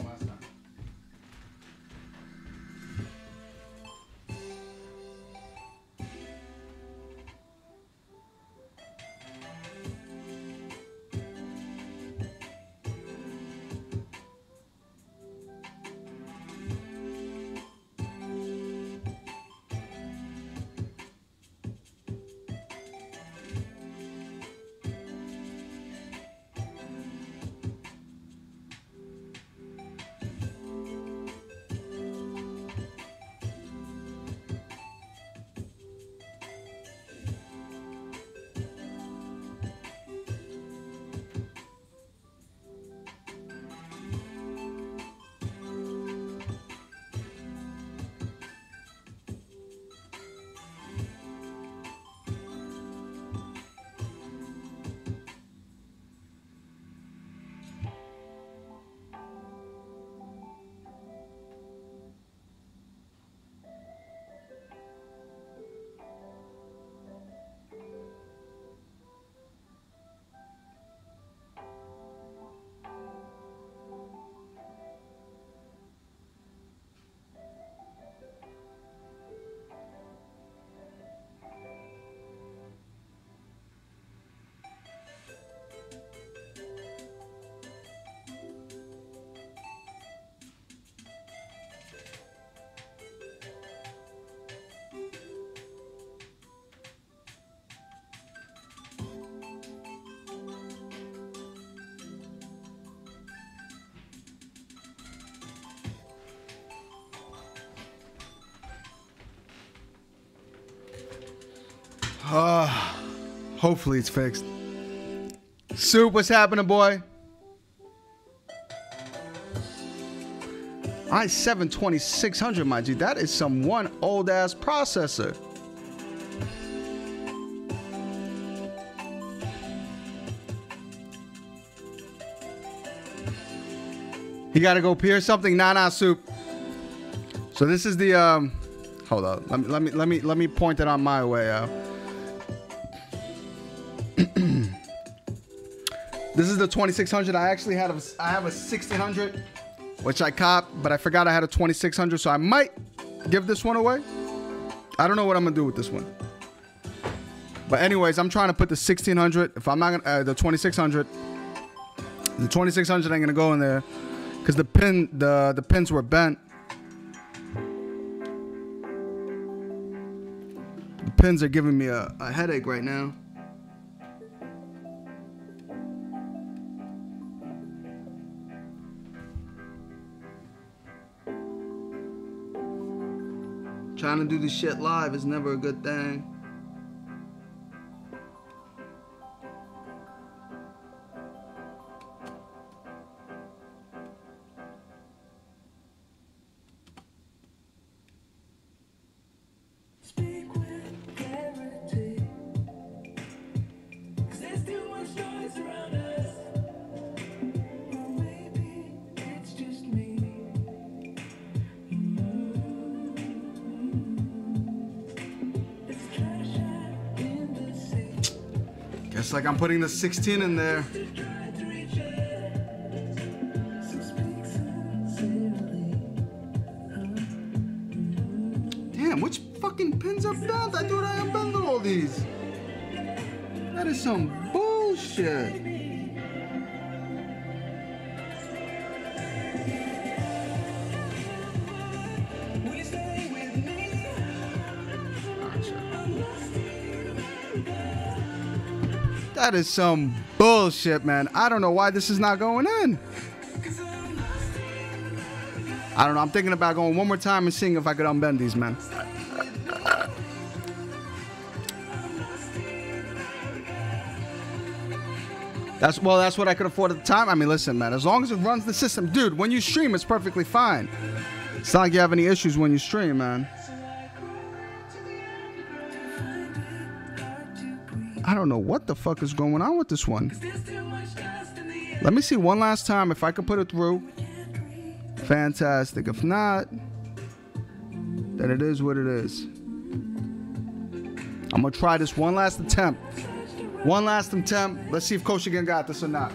hopefully it's fixed. Soup, what's happening, boy? i7 2600, my G. That is some one old ass processor. You gotta go peer something? Nah, nah, soup. So this is the um. Hold on. Let me let me let me let me point it on my way out. This is the 2600. I actually had a I have a 1600, which I copped, but I forgot I had a 2600, so I might give this one away. I don't know what I'm gonna do with this one. But anyways, I'm trying to put the 1600. If I'm not gonna uh, the 2600, the 2600 ain't gonna go in there because the pin the the pins were bent. The pins are giving me a, a headache right now. Trying to do this shit live is never a good thing. I'm putting the 16 in there. Damn, which fucking pins are bent? I thought I unbended all these. That is some bullshit. That is some bullshit, man. I don't know why this is not going in. I don't know. I'm thinking about going one more time and seeing if I could unbend these, man. That's well, that's what I could afford at the time. I mean, listen, man, as long as it runs the system, dude. When you stream, it's perfectly fine. It's not like you have any issues when you stream, man. Don't know what the fuck is going on with this one. Let me see one last time if I can put it through. Fantastic. If not, then it is what it is. I'm gonna try this one last attempt. One last attempt. Let's see if Coach again got this or not.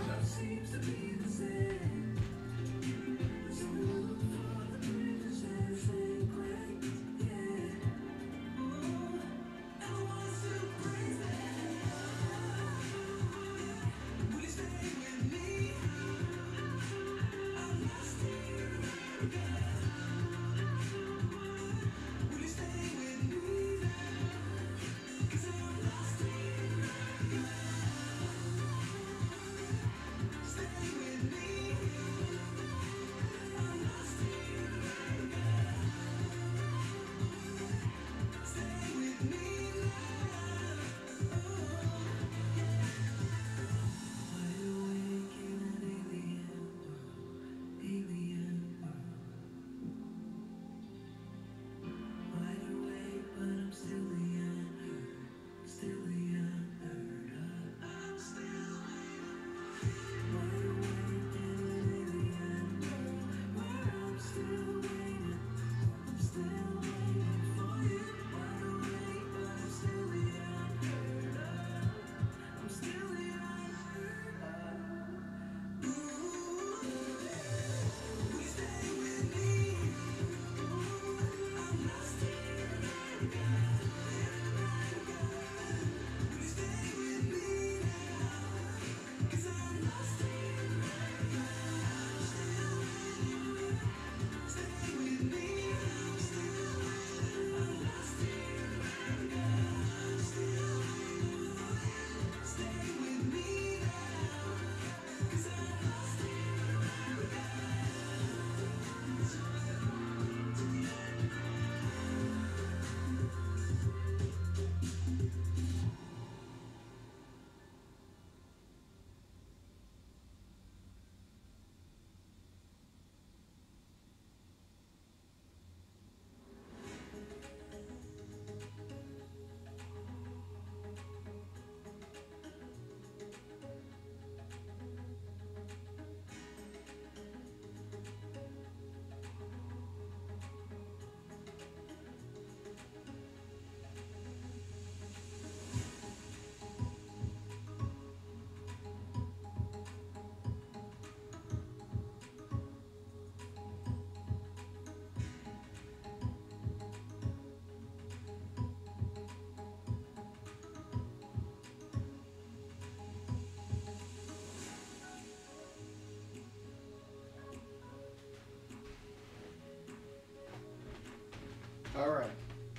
All right.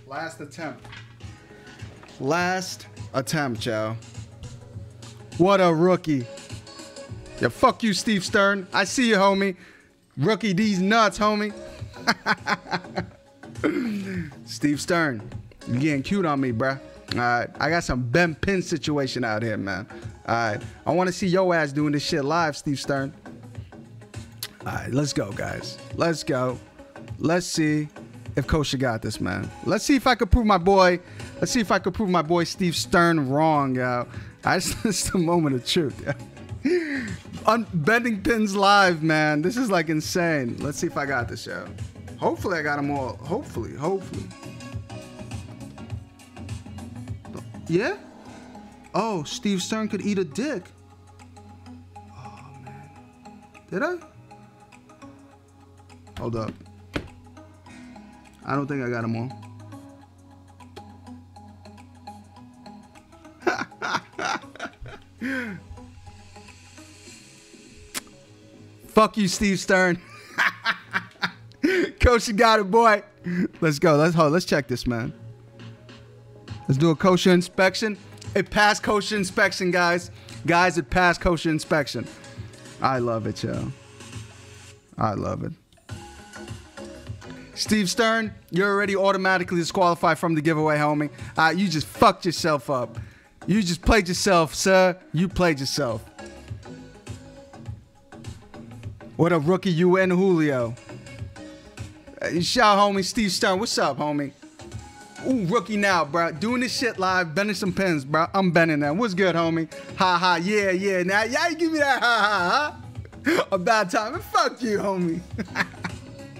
Last attempt. Last attempt, Joe. What a rookie. Yeah, fuck you, Steve Stern. I see you, homie. Rookie D's nuts, homie. Steve Stern, you getting cute on me, bruh. All right, I got some Ben Pin situation out here, man. All right, I want to see your ass doing this shit live, Steve Stern. All right, let's go, guys. Let's go. Let's see if Kosher got this, man. Let's see if I could prove my boy. Let's see if I could prove my boy Steve Stern wrong, yo. I just it's the moment of truth. On bending pins live, man. This is like insane. Let's see if I got this, yo. Hopefully, I got them all. Hopefully, hopefully. Yeah. Oh, Steve Stern could eat a dick. Oh man. Did I? Hold up. I don't think I got them all. Fuck you, Steve Stern. Coach, you got it, boy. Let's go. Let's hold. Let's check this, man. Let's do a kosher inspection. It passed kosher inspection, guys. Guys, it passed kosher inspection. I love it, yo. I love it. Steve Stern, you're already automatically disqualified from the giveaway, homie. Uh, you just fucked yourself up. You just played yourself, sir. You played yourself. What a rookie you and Julio. Uh, shout, homie, Steve Stern. What's up, homie? Ooh, rookie now, bro. Doing this shit live, bending some pins, bro. I'm bending that. What's good, homie? Ha ha, yeah, yeah. Now, yeah, you give me that ha ha. A bad time. Fuck you, homie.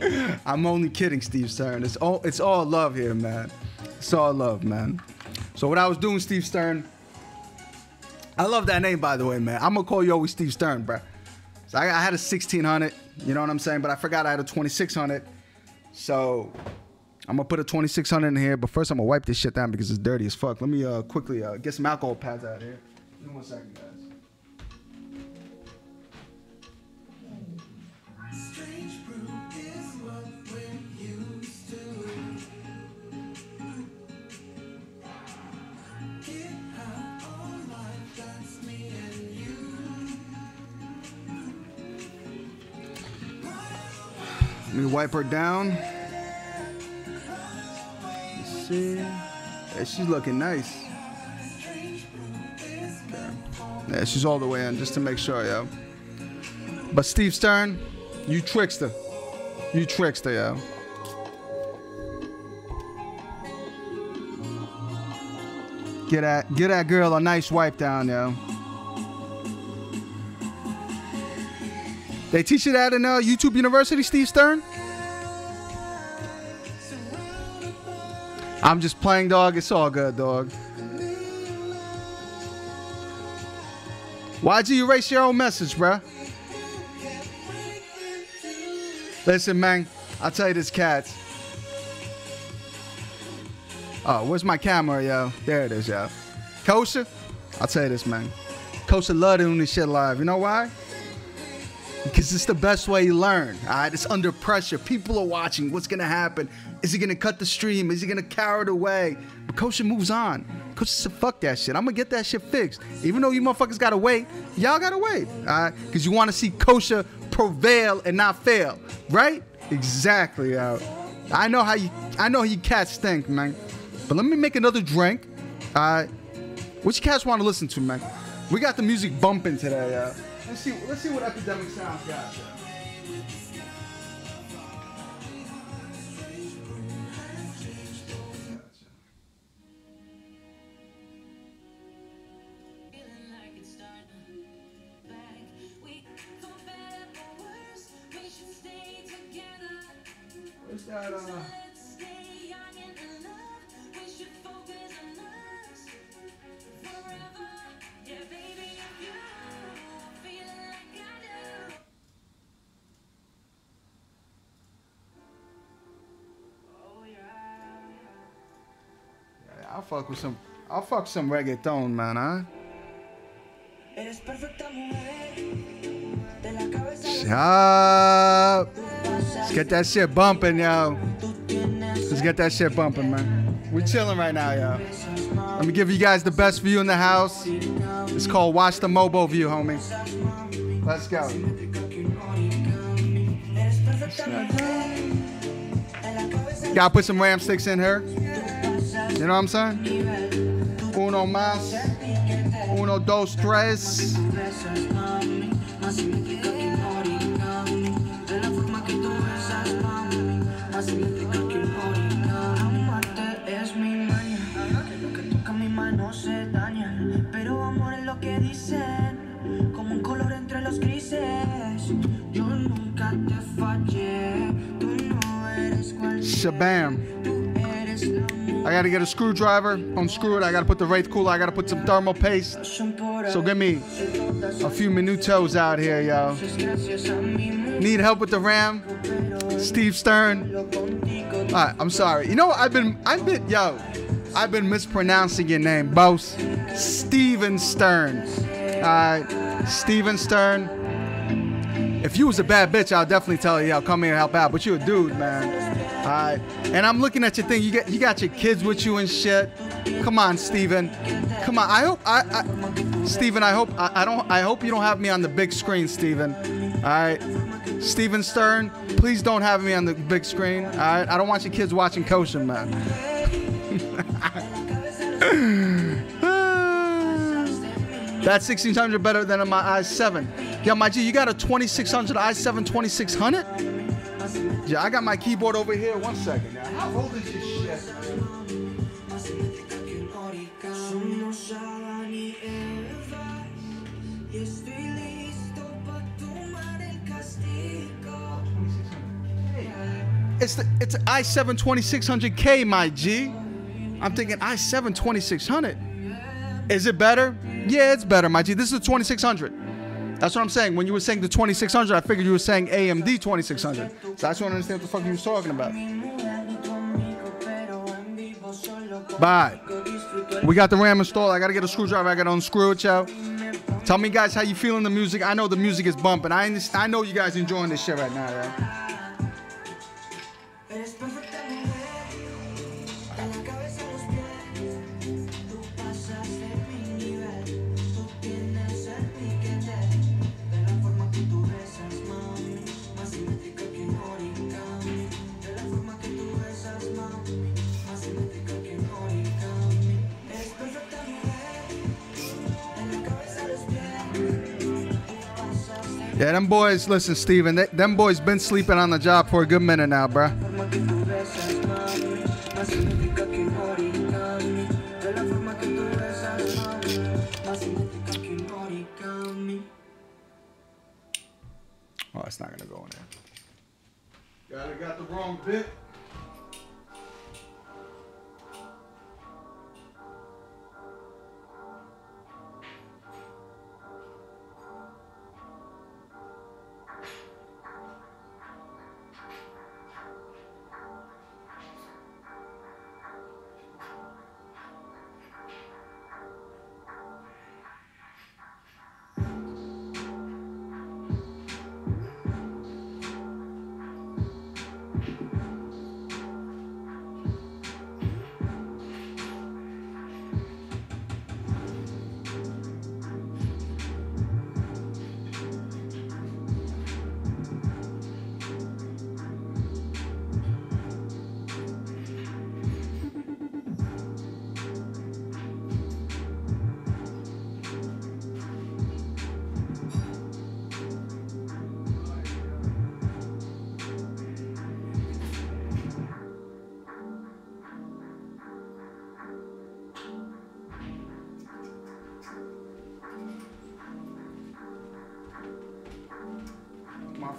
I'm only kidding, Steve Stern. It's all it's all love here, man. It's all love, man. So what I was doing, Steve Stern. I love that name, by the way, man. I'm gonna call you always Steve Stern, bro. So I, I had a 1600, you know what I'm saying, but I forgot I had a 2600. So I'm gonna put a 2600 in here, but first I'm gonna wipe this shit down because it's dirty as fuck. Let me uh, quickly uh, get some alcohol pads out of here. Give me one second, guys. Let me wipe her down. Let's see. Yeah, she's looking nice. Yeah, she's all the way in just to make sure, yo. But Steve Stern, you trickster. You trickster, yo. Get that, get that girl a nice wipe down, yo. They teach you that in uh, YouTube University, Steve Stern? I'm just playing, dog. It's all good, dog. Why'd you erase your own message, bruh? Listen, man. I'll tell you this, cats. Oh, where's my camera, yo? There it is, yo. Kosher, I'll tell you this, man. Kosher love doing this shit live. You know why? Because it's the best way you learn. All right, it's under pressure. People are watching. What's gonna happen? Is he gonna cut the stream? Is he gonna carry it away? But Kosher moves on. Kosher said, "Fuck that shit. I'm gonna get that shit fixed. Even though you motherfuckers gotta wait, y'all gotta wait. All right, because you want to see Kosher prevail and not fail, right? Exactly. Yo. I know how you. I know how you cats think, man. But let me make another drink. All right. What you cats want to listen to, man? We got the music bumping today, yo. Let's see. Let's see what Epidemic Sounds got. yo. Fuck with some. I'll fuck some reggaeton, man, huh? Eres perfecta mujer. De la cabeza a los Yup. pies, Let's get that shit bumping, yo. Let's get that shit bumping, man. We're chilling right now, yo. Let me give you guys the best view in the house. It's called Watch the Mobile View, homie. Let's go. Gotta put some ram sticks in her. You know what I'm saying? Uno más. Uno, dos, tres. Que un color entre los grises. Yo nunca te. Shabam. I gotta get a screwdriver, unscrew it. I gotta put the Wraith cooler. I gotta put some thermal paste. So give me a few minutos out here, yo. Need help with the RAM? Steve Stern. Alright, I'm sorry. You know what? I've been, I've been, yo, I've been mispronouncing your name, boss. Steven Stern. Alright, Steven Stern. If you was a bad bitch, I'll definitely tell you, yo, come here and help out. But you a dude, man. All right. And I'm looking at your thing. You got you got your kids with you and shit. Come on, Steven. Come on. I hope I, I Steven, I hope I, I don't I hope you don't have me on the big screen, Steven. All right. Steven Stern, please don't have me on the big screen. All right. I don't want your kids watching Kosher, man. That's 1600 better than my i7. Yeah, my G, you got a 2600 i7 2600? Yeah, I got my keyboard over here. One second. Now, how old is this shit? It's the it's an i7 2600K, my G. I'm thinking i7 2600. Is it better? Yeah, it's better, my G. This is a 2600. That's what I'm saying. When you were saying the 2600, I figured you were saying AMD 2600. So I just want to understand what the fuck you was talking about. Bye. We got the RAM installed. I gotta get a screwdriver. I gotta unscrew it, yo. Tell me, guys, how you feeling the music? I know the music is bumping. I I know you guys enjoying this shit right now. Yeah, them boys, listen, Steven, they, them boys been sleeping on the job for a good minute now, bruh. Oh, it's not gonna go in there. Got it, got the wrong bit.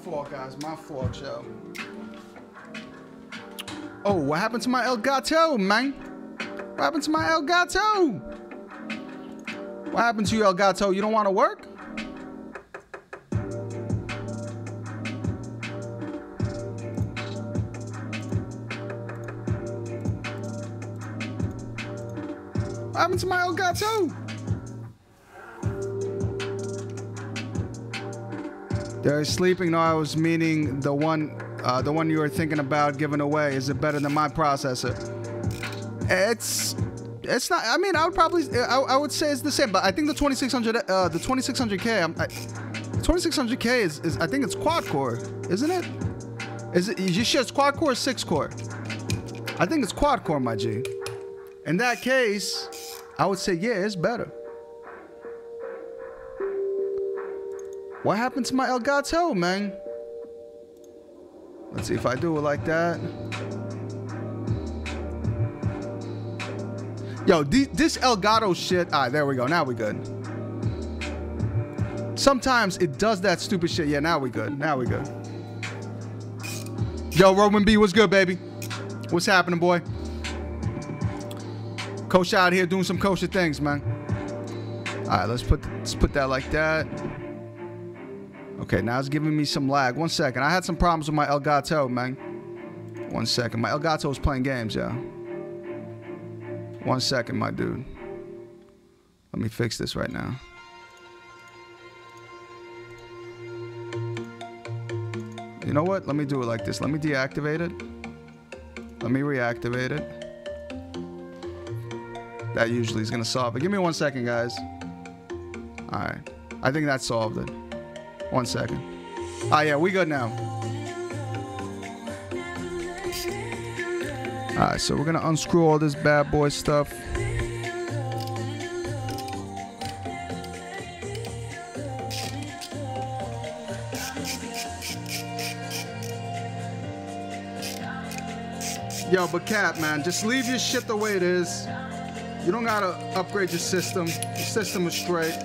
Fault, guys. My fault, yo. Oh, what happened to my Elgato, man? What happened to my Elgato? What happened to you, Elgato? You don't want to work? What happened to my Elgato? They're sleeping. Was meaning the one, uh, the one you were thinking about giving away. Is it better than my processor? It's, it's not. I mean, I would probably, I, I would say it's the same. But I think the 2600, uh, the 2600K, I'm, I, 2600K is, is, I think it's quad core, isn't it? Is it? You sure it's quad core or six core? I think it's quad core, my G. In that case, I would say yeah, it's better. What happened to my Elgato, man? Let's see if I do it like that. Yo, this Elgato shit. Ah, there we go. Now we good. Sometimes it does that stupid shit. Yeah, now we good. Now we good. Yo, Roman B, what's good, baby? What's happening, boy? Coach out here doing some kosher things, man. All right, let's put let's put that like that. Okay, now it's giving me some lag. One second. I had some problems with my Elgato, man. One second. My Elgato was playing games, yeah. One second, my dude. Let me fix this right now. You know what? Let me do it like this. Let me deactivate it. Let me reactivate it. That usually is gonna solve it. Give me one second, guys. Alright. I think that solved it. One second. Ah, yeah, we good now. Alright, so we're gonna unscrew all this bad boy stuff. Yo, but Cap, man, just leave your shit the way it is. You don't gotta upgrade your system. Your system is straight.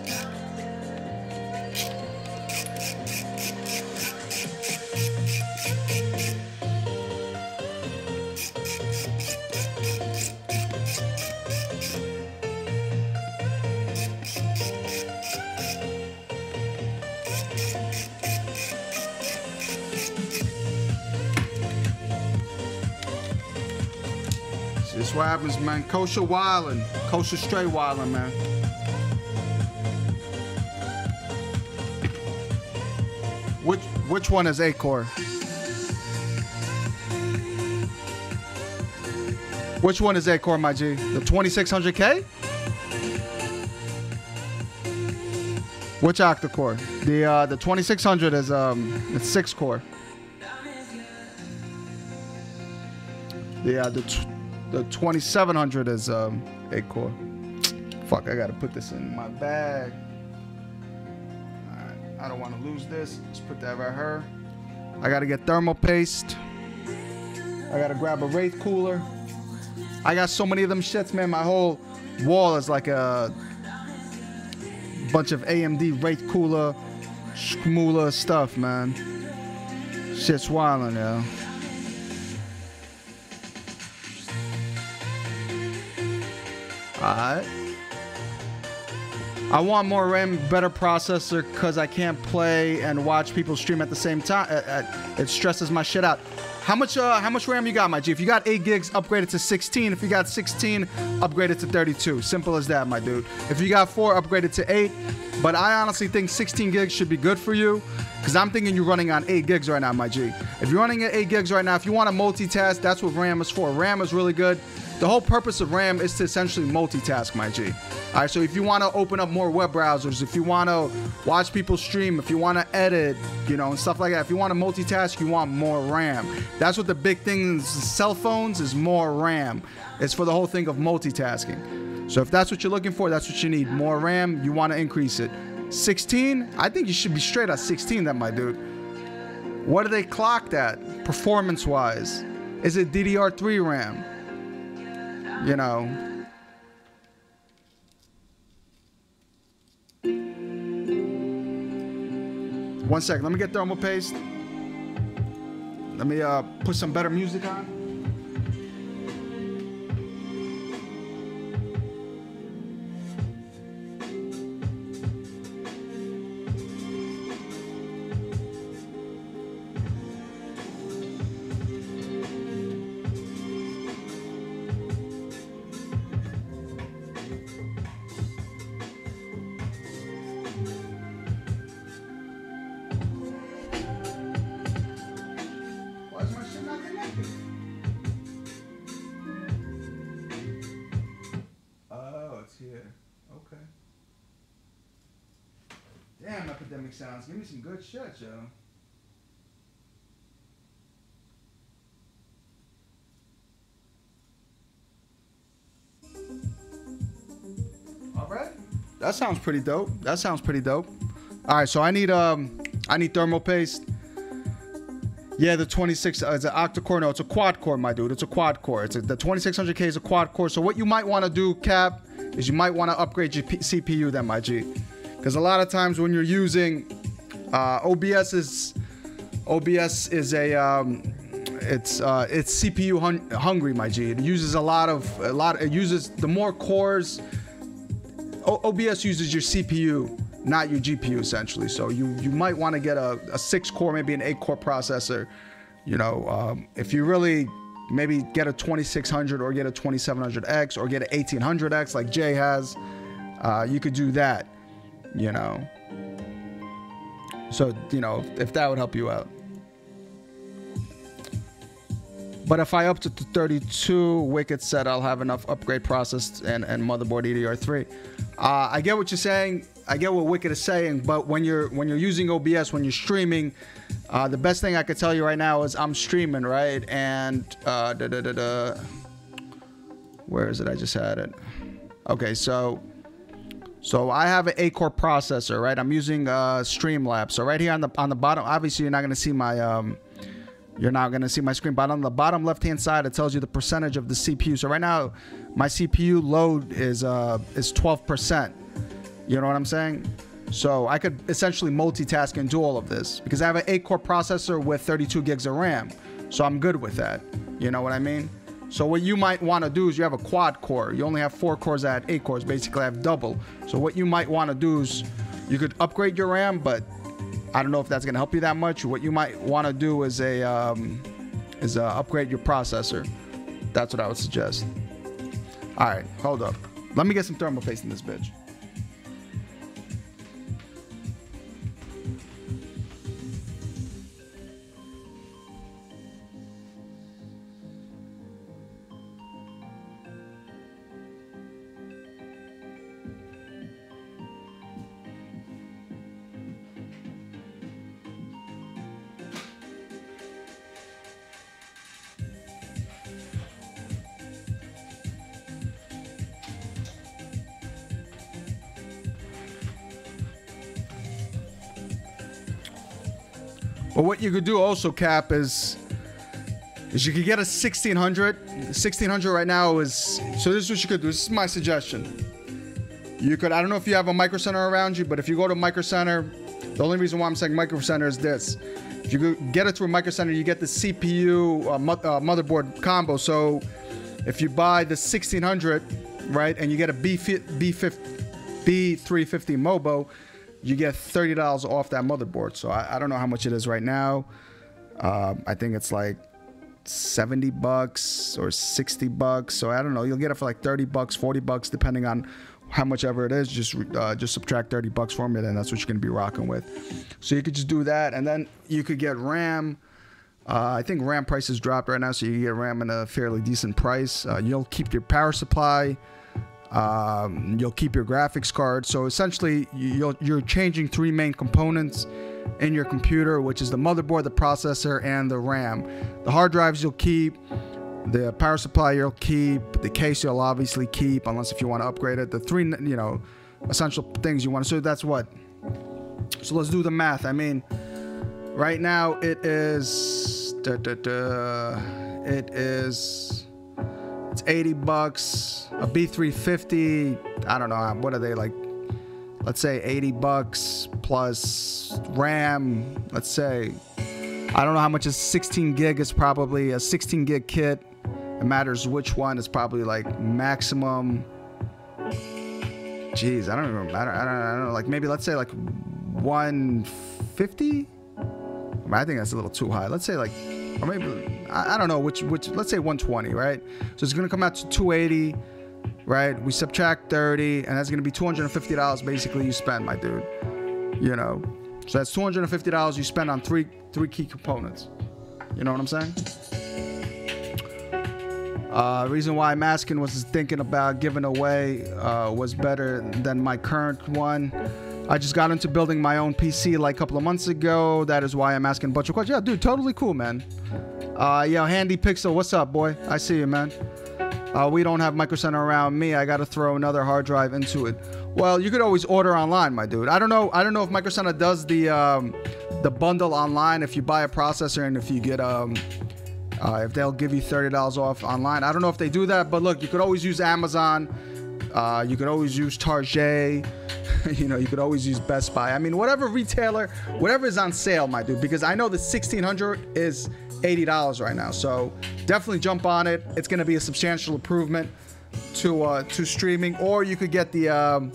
Happens, man. Kosher wildin'. Kosher straight wildin', man. Which which one is A core? Which one is A core, my G? The 2600K? Which octa core? The uh, the 2600 is um it's six core. The uh, the the 2700 is um 8 core. Fuck, I gotta put this in my bag. I don't want to lose this. Let's put that right here. I gotta get thermal paste. I gotta grab a Wraith cooler. I got so many of them shits, man. My whole wall is like a bunch of AMD Wraith cooler, schmooler stuff, man. Shit's wildin', yo. Alright. I want more RAM, better processor, because I can't play and watch people stream at the same time. Uh, uh, it stresses my shit out. How much uh, how much RAM you got, my G? If you got 8 gigs, upgrade it to 16. If you got 16, upgrade it to 32. Simple as that, my dude. If you got 4, upgrade it to 8. But I honestly think 16 gigs should be good for you, because I'm thinking you're running on 8 gigs right now, my G. If you're running at 8 gigs right now, if you want to multitask, that's what RAM is for. RAM is really good. The whole purpose of RAM is to essentially multitask, my G. All right, so if you want to open up more web browsers, if you want to watch people stream, if you want to edit, you know, and stuff like that, if you want to multitask, you want more RAM. That's what the big thing is. Cell phones is more RAM. It's for the whole thing of multitasking. So if that's what you're looking for, that's what you need. More RAM, you want to increase it. 16, I think you should be straight at 16, that my dude. What are they clocked at, performance wise? Is it DDR3 RAM? You know, One second. Let me get thermal paste. Let me uh, put some better music on. Good shit, yo. All right. That sounds pretty dope. That sounds pretty dope. All right, so I need um, I need thermal paste. Yeah, the 26 uh, an octa core. No, it's a quad core, my dude. It's a quad core. It's a, the 2600K is a quad core. So what you might want to do, Cap, is you might want to upgrade your P- CPU then, my G. Because a lot of times when you're using uh, OBS is OBS is a um, it's uh, it's CPU hun- hungry, my G. It uses a lot of a lot. It uses the more cores. O- OBS uses your CPU, not your GPU, essentially. So you you might want to get a, a six core, maybe an eight core processor. You know, um, if you really maybe get a 2600 or get a 2700X or get an 1800X like Jay has, uh, you could do that. You know. So you know if that would help you out. But if I up to 32, Wicked said I'll have enough upgrade process and, and motherboard DDR3. Uh, I get what you're saying. I get what Wicked is saying. But when you're when you're using OBS, when you're streaming, uh, the best thing I could tell you right now is I'm streaming, right? And uh, da, da, da, da. where is it? I just had it. Okay, so so I have an eight core processor, right? I'm using uh, Streamlabs. So right here on the on the bottom, obviously you're not gonna see my um, you're not gonna see my screen, but on the bottom left hand side, it tells you the percentage of the CPU. So right now, my CPU load is uh is 12%. You know what I'm saying? So I could essentially multitask and do all of this because I have an eight core processor with 32 gigs of RAM. So I'm good with that. You know what I mean? So what you might want to do is you have a quad core. You only have four cores at eight cores. Basically, I have double. So what you might want to do is you could upgrade your RAM, but I don't know if that's going to help you that much. What you might want to do is a um, is uh, upgrade your processor. That's what I would suggest. All right, hold up. Let me get some thermal paste in this bitch. But what you could do also, Cap, is is you could get a 1600. 1600 right now is so. This is what you could do. This is my suggestion. You could. I don't know if you have a micro center around you, but if you go to micro center, the only reason why I'm saying micro center is this. If you get it through a micro center, you get the CPU uh, mo- uh, motherboard combo. So if you buy the 1600, right, and you get a B B50 B350 Mobo, you get thirty dollars off that motherboard. So I, I don't know how much it is right now. Um, I think it's like seventy bucks or sixty bucks. So I don't know. You'll get it for like thirty bucks, forty bucks, depending on how much ever it is. Just uh, just subtract thirty bucks from it, and that's what you're gonna be rocking with. So you could just do that, and then you could get RAM. Uh, I think RAM prices dropped right now, so you get RAM at a fairly decent price. Uh, you'll keep your power supply. Um, you'll keep your graphics card. So essentially, you're changing three main components in your computer, which is the motherboard, the processor, and the RAM. The hard drives you'll keep. The power supply you'll keep. The case you'll obviously keep, unless if you want to upgrade it. The three, you know, essential things you want. To. So that's what. So let's do the math. I mean, right now it is. It is. It's 80 bucks. A B350, I don't know, what are they like? Let's say 80 bucks plus RAM. Let's say, I don't know how much is 16 gig is probably a 16 gig kit. It matters which one is probably like maximum. Jeez, I don't. I don't, I don't, I don't know. Like maybe let's say like 150. I think that's a little too high. Let's say like or maybe I, don't know which which let's say 120 right? So it's gonna come out to 280 right? We subtract 30 and that's gonna be $250 basically you spend my dude. You know? So that's $250 you spend on three three key components. You know what i'm saying? Uh, reason why I'm asking was thinking about giving away uh, was better than my current one. I just got into building my own PC like a couple of months ago. That is why I'm asking a bunch of questions. Yeah, dude, totally cool, man. Uh, yo, Handy Pixel, what's up, boy? I see you, man. Uh, we don't have Micro Center around me. I got to throw another hard drive into it. Well, you could always order online, my dude. I don't know. I don't know if Micro Center does the um, the bundle online. If you buy a processor and if you get um, uh, if they'll give you thirty dollars off online. I don't know if they do that, but look, you could always use Amazon. Uh, you could always use Target. you know, you could always use Best Buy. I mean, whatever retailer, whatever is on sale, my dude. Because I know the 1600 is $80 right now. So definitely jump on it. It's going to be a substantial improvement to uh, to streaming. Or you could get the um,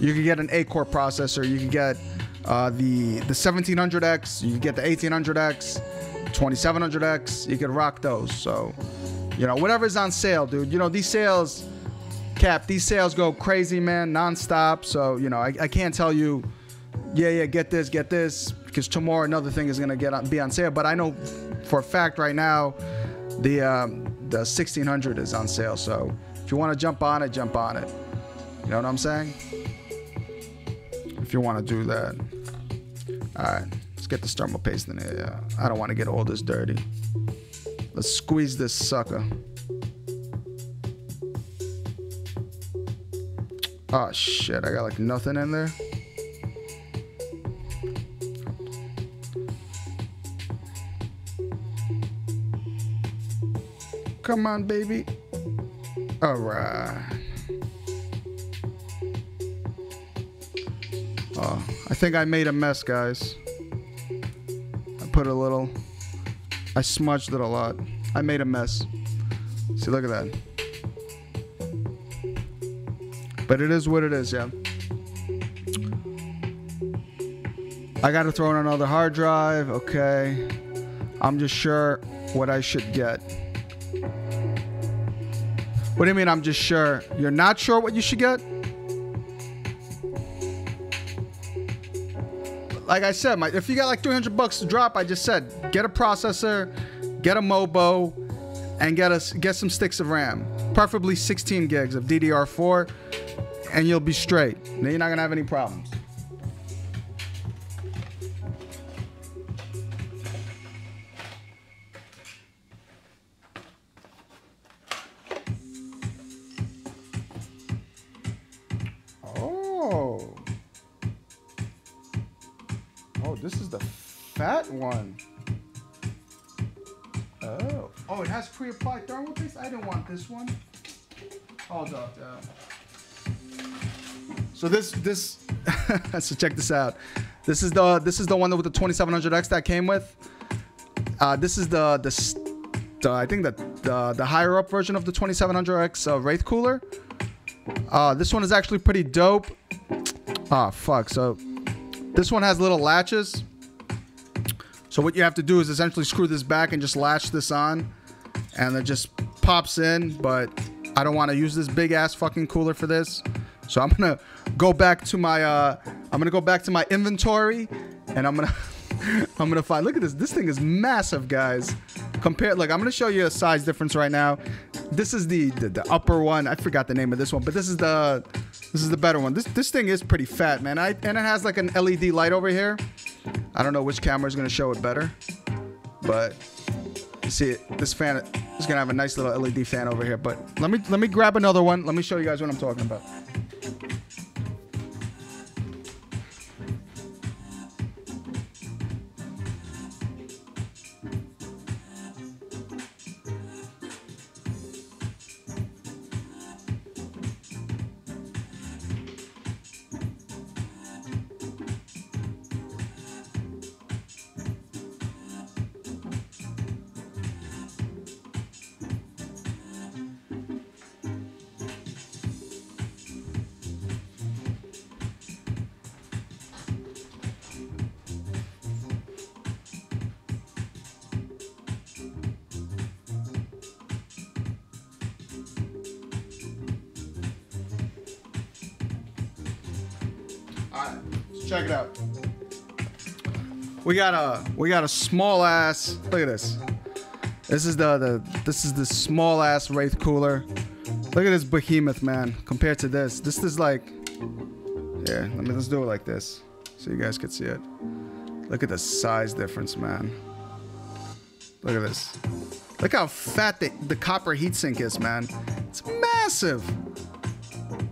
you could get an eight-core processor. You could get uh, the the 1700X. You could get the 1800X, 2700X. You could rock those. So you know, whatever's on sale, dude. You know, these sales Cap, these sales go crazy, man, nonstop. So, you know, I, I can't tell you, yeah, yeah, get this, get this, because tomorrow another thing is gonna get on, be on sale. But I know for a fact right now, the um, the 1600 is on sale. So if you want to jump on it, jump on it. You know what I'm saying? If you want to do that. All right, let's get the thermal paste in here. I don't want to get all this dirty. Let's squeeze this sucker. Oh shit, I got like nothing in there. Come on, baby. All right. Oh, I think I made a mess, guys. I put a little. I smudged it a lot. I made a mess. See, look at that. But it is what it is, yeah. I gotta throw in another hard drive. Okay. I'm just sure what I should get. What do you mean I'm just sure? You're not sure what you should get? Like I said, my, if you got like 300 bucks to drop, I just said get a processor, get a Mobo, and get us get some sticks of RAM, preferably 16 gigs of DDR4, and you'll be straight. Then you're not gonna have any problems. Oh. Oh, this is the fat one. Oh. Oh, it has pre-applied thermal paste? I didn't want this one. Hold up. So this this so check this out. This is the this is the one with the 2700X that came with. Uh, this is the the, the I think that the the higher up version of the 2700X uh, Wraith cooler. Uh, this one is actually pretty dope. Ah, fuck. So this one has little latches. So what you have to do is essentially screw this back and just latch this on, and it just pops in. But I don't want to use this big ass fucking cooler for this, so I'm gonna go back to my uh, I'm gonna go back to my inventory, and I'm gonna I'm gonna find. Look at this. This thing is massive, guys. Compared, like I'm gonna show you a size difference right now. This is the, the the upper one. I forgot the name of this one, but this is the this is the better one. This this thing is pretty fat, man. I and it has like an LED light over here. I don't know which camera is gonna show it better, but you see it. This fan is gonna have a nice little LED fan over here. But let me let me grab another one. Let me show you guys what I'm talking about. Thank you. Got a we got a small ass. Look at this. This is the the this is the small ass Wraith cooler. Look at this behemoth, man. Compared to this, this is like. Yeah, let me let's do it like this, so you guys can see it. Look at the size difference, man. Look at this. Look how fat the, the copper heatsink is, man. It's massive.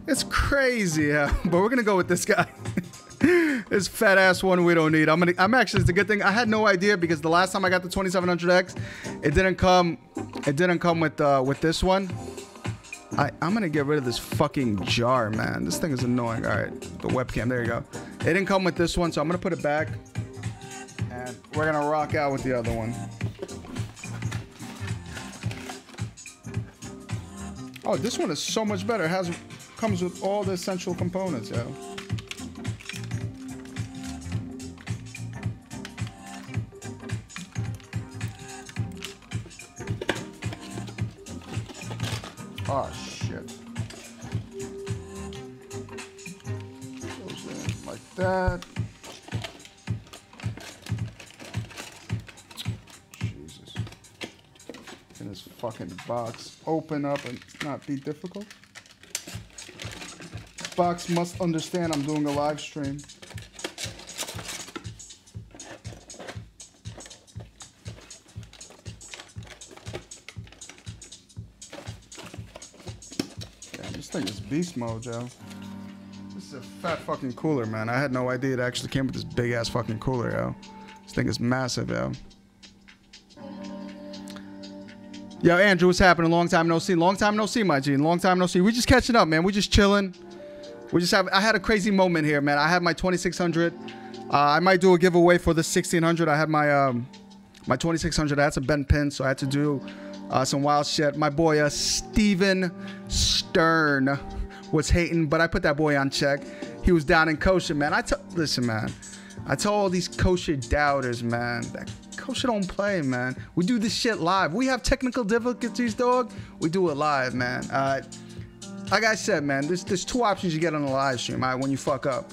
It's crazy, yeah. But we're gonna go with this guy. this fat ass one we don't need. I'm gonna. I'm actually. It's a good thing. I had no idea because the last time I got the 2700X, it didn't come. It didn't come with uh, with this one. I, I'm gonna get rid of this fucking jar, man. This thing is annoying. All right, the webcam. There you go. It didn't come with this one, so I'm gonna put it back, and we're gonna rock out with the other one. Oh, this one is so much better. It has comes with all the essential components, yo. Oh shit. Goes in like that. Jesus. And this fucking box open up and not be difficult. Box must understand I'm doing a live stream. Thing is beast mode, yo. This is a fat fucking cooler, man. I had no idea it actually came with this big ass fucking cooler, yo. This thing is massive, yo. Yo, Andrew, what's happening? Long time no see. Long time no see, my G. Long time no see. We just catching up, man. We just chilling. We just have. I had a crazy moment here, man. I had my 2600. Uh, I might do a giveaway for the 1600. I had my um, my 2600. I had some bent pins, so I had to do uh, some wild shit. My boy, uh, Steven Stern, was hating, but I put that boy on check. He was down in kosher, man. I t- listen, man. I told all these kosher doubters, man, that kosher don't play, man. We do this shit live. We have technical difficulties, dog. We do it live, man. Uh, like I said, man, there's there's two options you get on a live stream. All right, when you fuck up,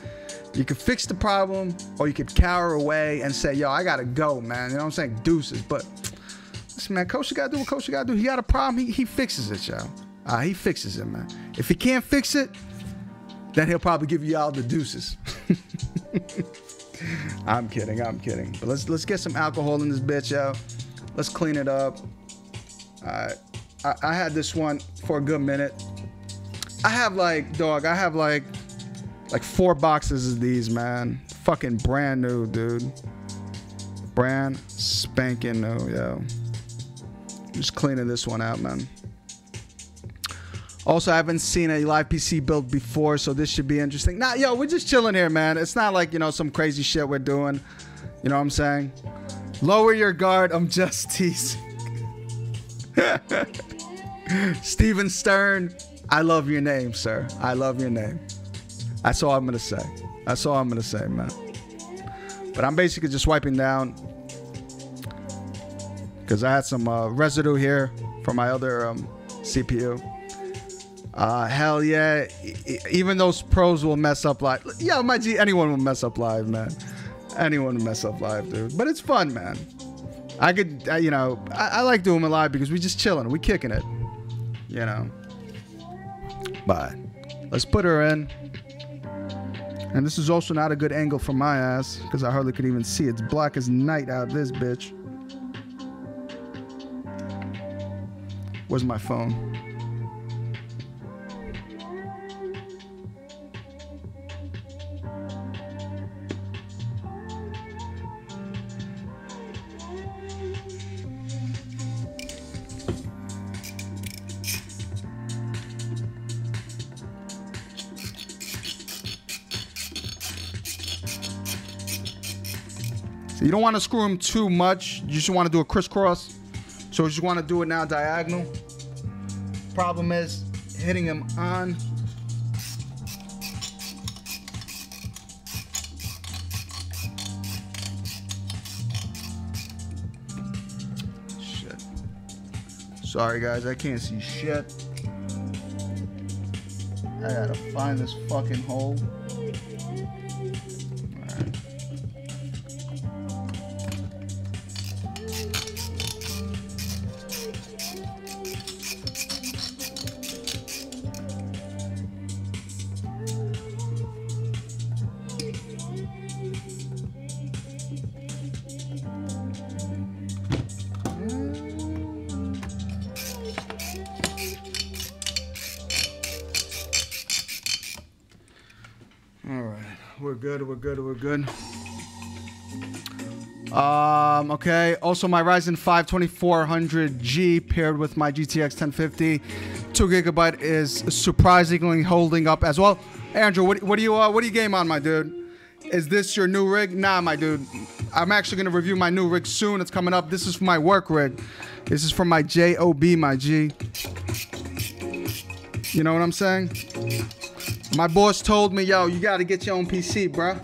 you can fix the problem, or you could cower away and say, "Yo, I gotta go, man." You know what I'm saying? Deuces. But listen, man, Kosher gotta do what Kosher gotta do. He got a problem, he, he fixes it, yo. Uh, he fixes it, man. If he can't fix it, then he'll probably give you all the deuces. I'm kidding, I'm kidding. But let's let's get some alcohol in this bitch, yo. Let's clean it up. Alright. I, I had this one for a good minute. I have like, dog, I have like like four boxes of these, man. Fucking brand new, dude. Brand spanking new, yo. Just cleaning this one out, man. Also, I haven't seen a live PC build before, so this should be interesting. Nah, yo, we're just chilling here, man. It's not like, you know, some crazy shit we're doing. You know what I'm saying? Lower your guard. I'm just teasing. Steven Stern, I love your name, sir. I love your name. That's all I'm gonna say. That's all I'm gonna say, man. But I'm basically just wiping down because I had some uh, residue here from my other um, CPU. Uh, hell yeah! E- even those pros will mess up live. Yeah, my G, anyone will mess up live, man. Anyone will mess up live, dude. But it's fun, man. I could, you know, I, I like doing it live because we just chilling, we kicking it, you know. But let's put her in. And this is also not a good angle for my ass because I hardly could even see. It's black as night out of this bitch. Where's my phone? So you don't want to screw them too much. You just want to do a crisscross. So you just want to do it now diagonal. Problem is hitting them on. Shit. Sorry guys, I can't see shit. I gotta find this fucking hole. Okay. Also, my Ryzen 5 2400G paired with my GTX 1050, two gigabyte is surprisingly holding up as well. Andrew, what, what do you uh, what do you game on, my dude? Is this your new rig? Nah, my dude. I'm actually gonna review my new rig soon. It's coming up. This is for my work rig. This is for my JOB, my G. You know what I'm saying? My boss told me, yo, you gotta get your own PC, bruh.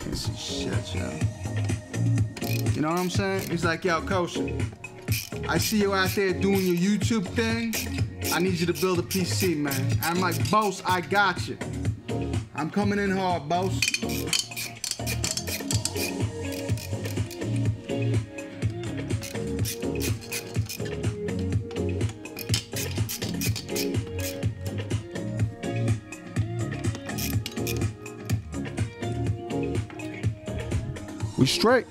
Can't see shit, yo. You know what I'm saying? He's like, yo, coach, I see you out there doing your YouTube thing. I need you to build a PC, man. And I'm like, boss, I got you. I'm coming in hard, boss. We straight.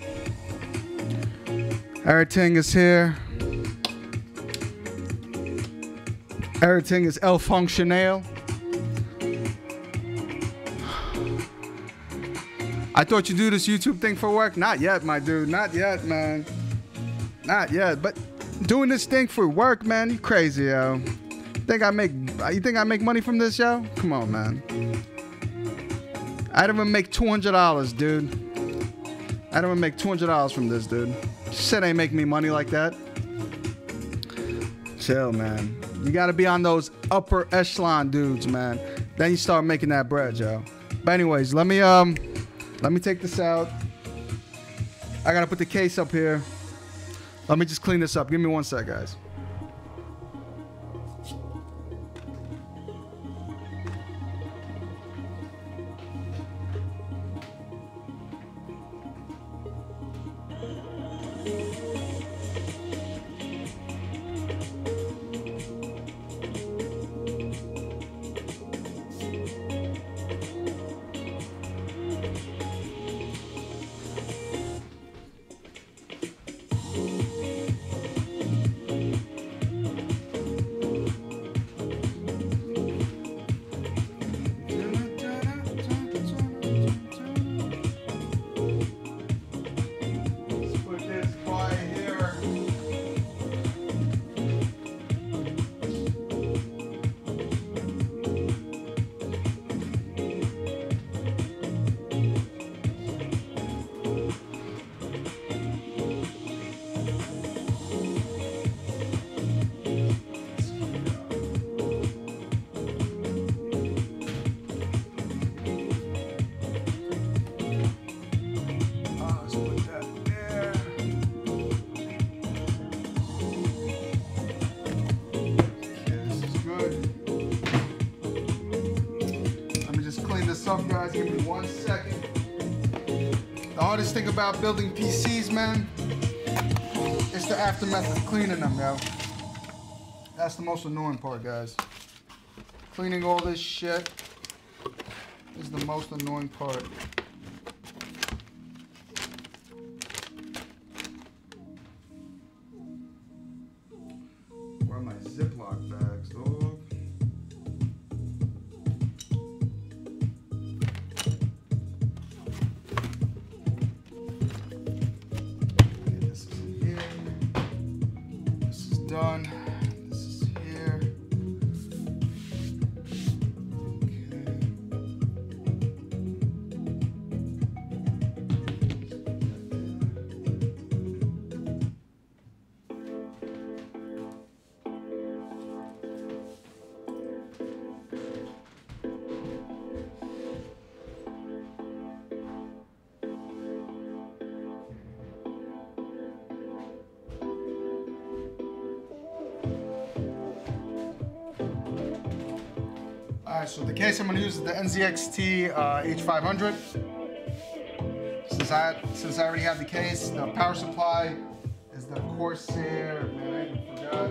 Everything is here. Everything is El Functional. I thought you do this YouTube thing for work. Not yet, my dude. Not yet, man. Not yet. But doing this thing for work, man, you crazy, yo. Think I make? You think I make money from this, yo? Come on, man. I don't even make two hundred dollars, dude. I don't even make two hundred dollars from this, dude. Shit ain't making me money like that. Chill, man. You gotta be on those upper echelon dudes, man. Then you start making that bread, yo. But anyways, let me um, let me take this out. I gotta put the case up here. Let me just clean this up. Give me one sec, guys. About building PCs, man, it's the aftermath of cleaning them, yo. That's the most annoying part, guys. Cleaning all this shit is the most annoying part. Case I'm gonna use the NZXT uh, H500. Since I since I already have the case, the power supply is the Corsair. Man, I forgot.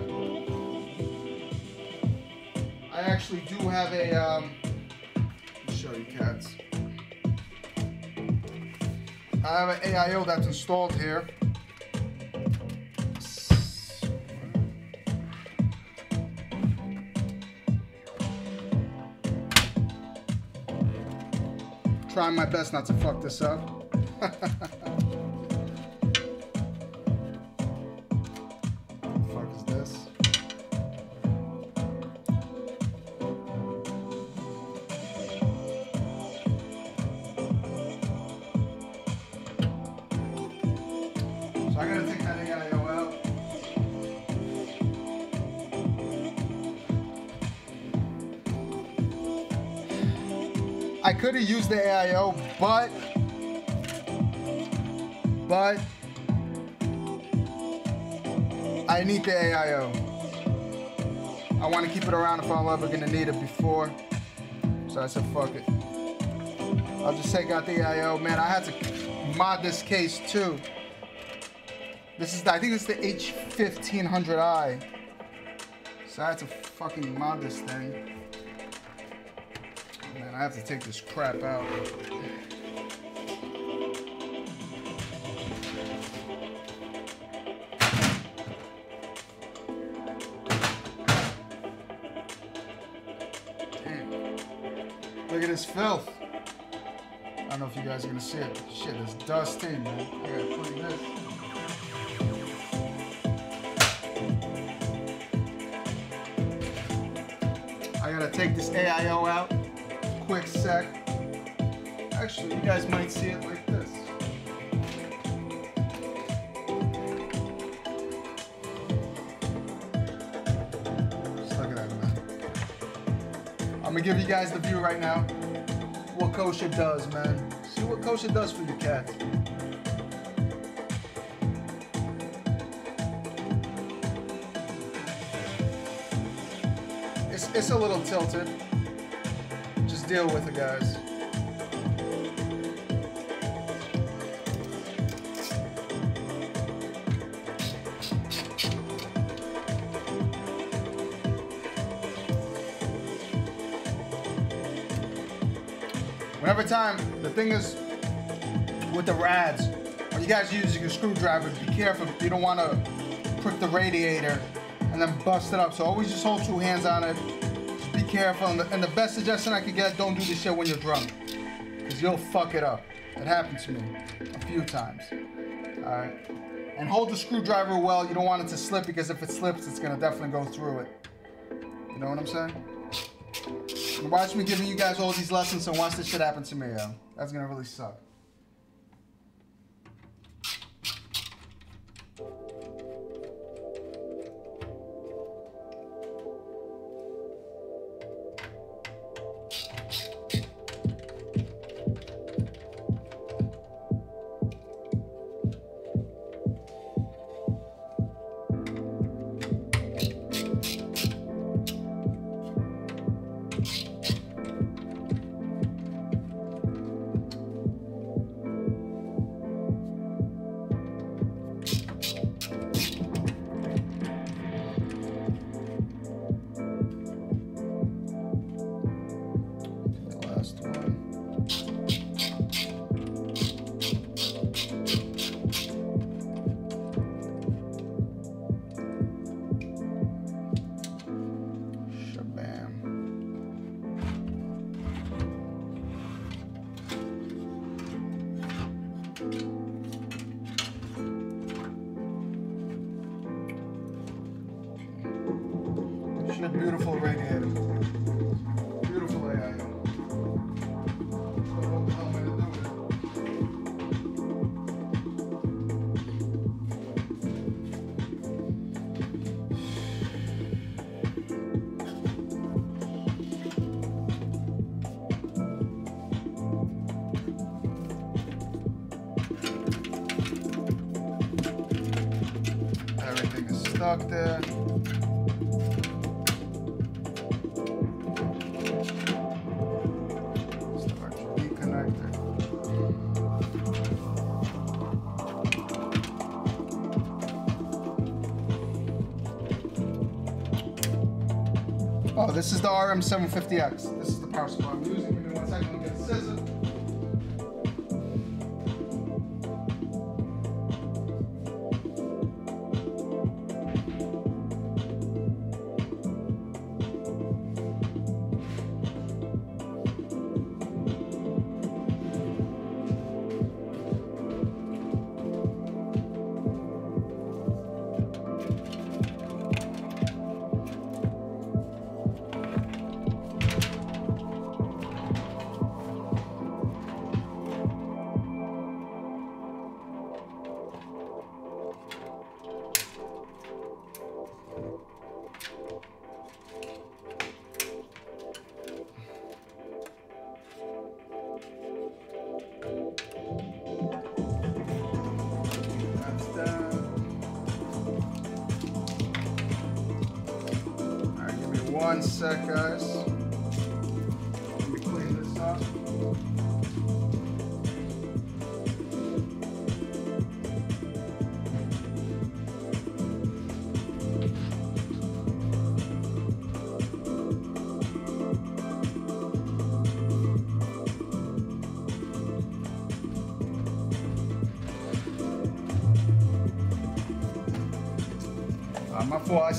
I actually do have a. Um, show you cats. I have an AIO that's installed here. I'm trying my best not to fuck this up. I could have used the AIO, but but I need the AIO. I want to keep it around if I'm ever gonna need it before. So I said, fuck it. I'll just take out the AIO. Man, I had to mod this case too. This is, the, I think it's the H150i. So I had to fucking mod this thing. I have to take this crap out. Damn. Look at this filth. I don't know if you guys are gonna see it. Shit, it's dust in, man. I gotta clean this. take this AIO out. Quick sec. Actually, you guys might see it like this. I'm gonna give you guys the view right now. What kosher does, man. See what kosher does for your cats. It's, it's a little tilted. Deal with it, guys. Whenever time, the thing is with the rads, when you guys use your screwdriver, be careful. You don't want to prick the radiator and then bust it up. So always just hold two hands on it. Careful. And the, and the best suggestion I could get, don't do this shit when you're drunk. Because you'll fuck it up. It happened to me a few times. Alright. And hold the screwdriver well. You don't want it to slip because if it slips, it's going to definitely go through it. You know what I'm saying? And watch me giving you guys all these lessons and watch this shit happen to me, yo. That's gonna really suck. RM750X.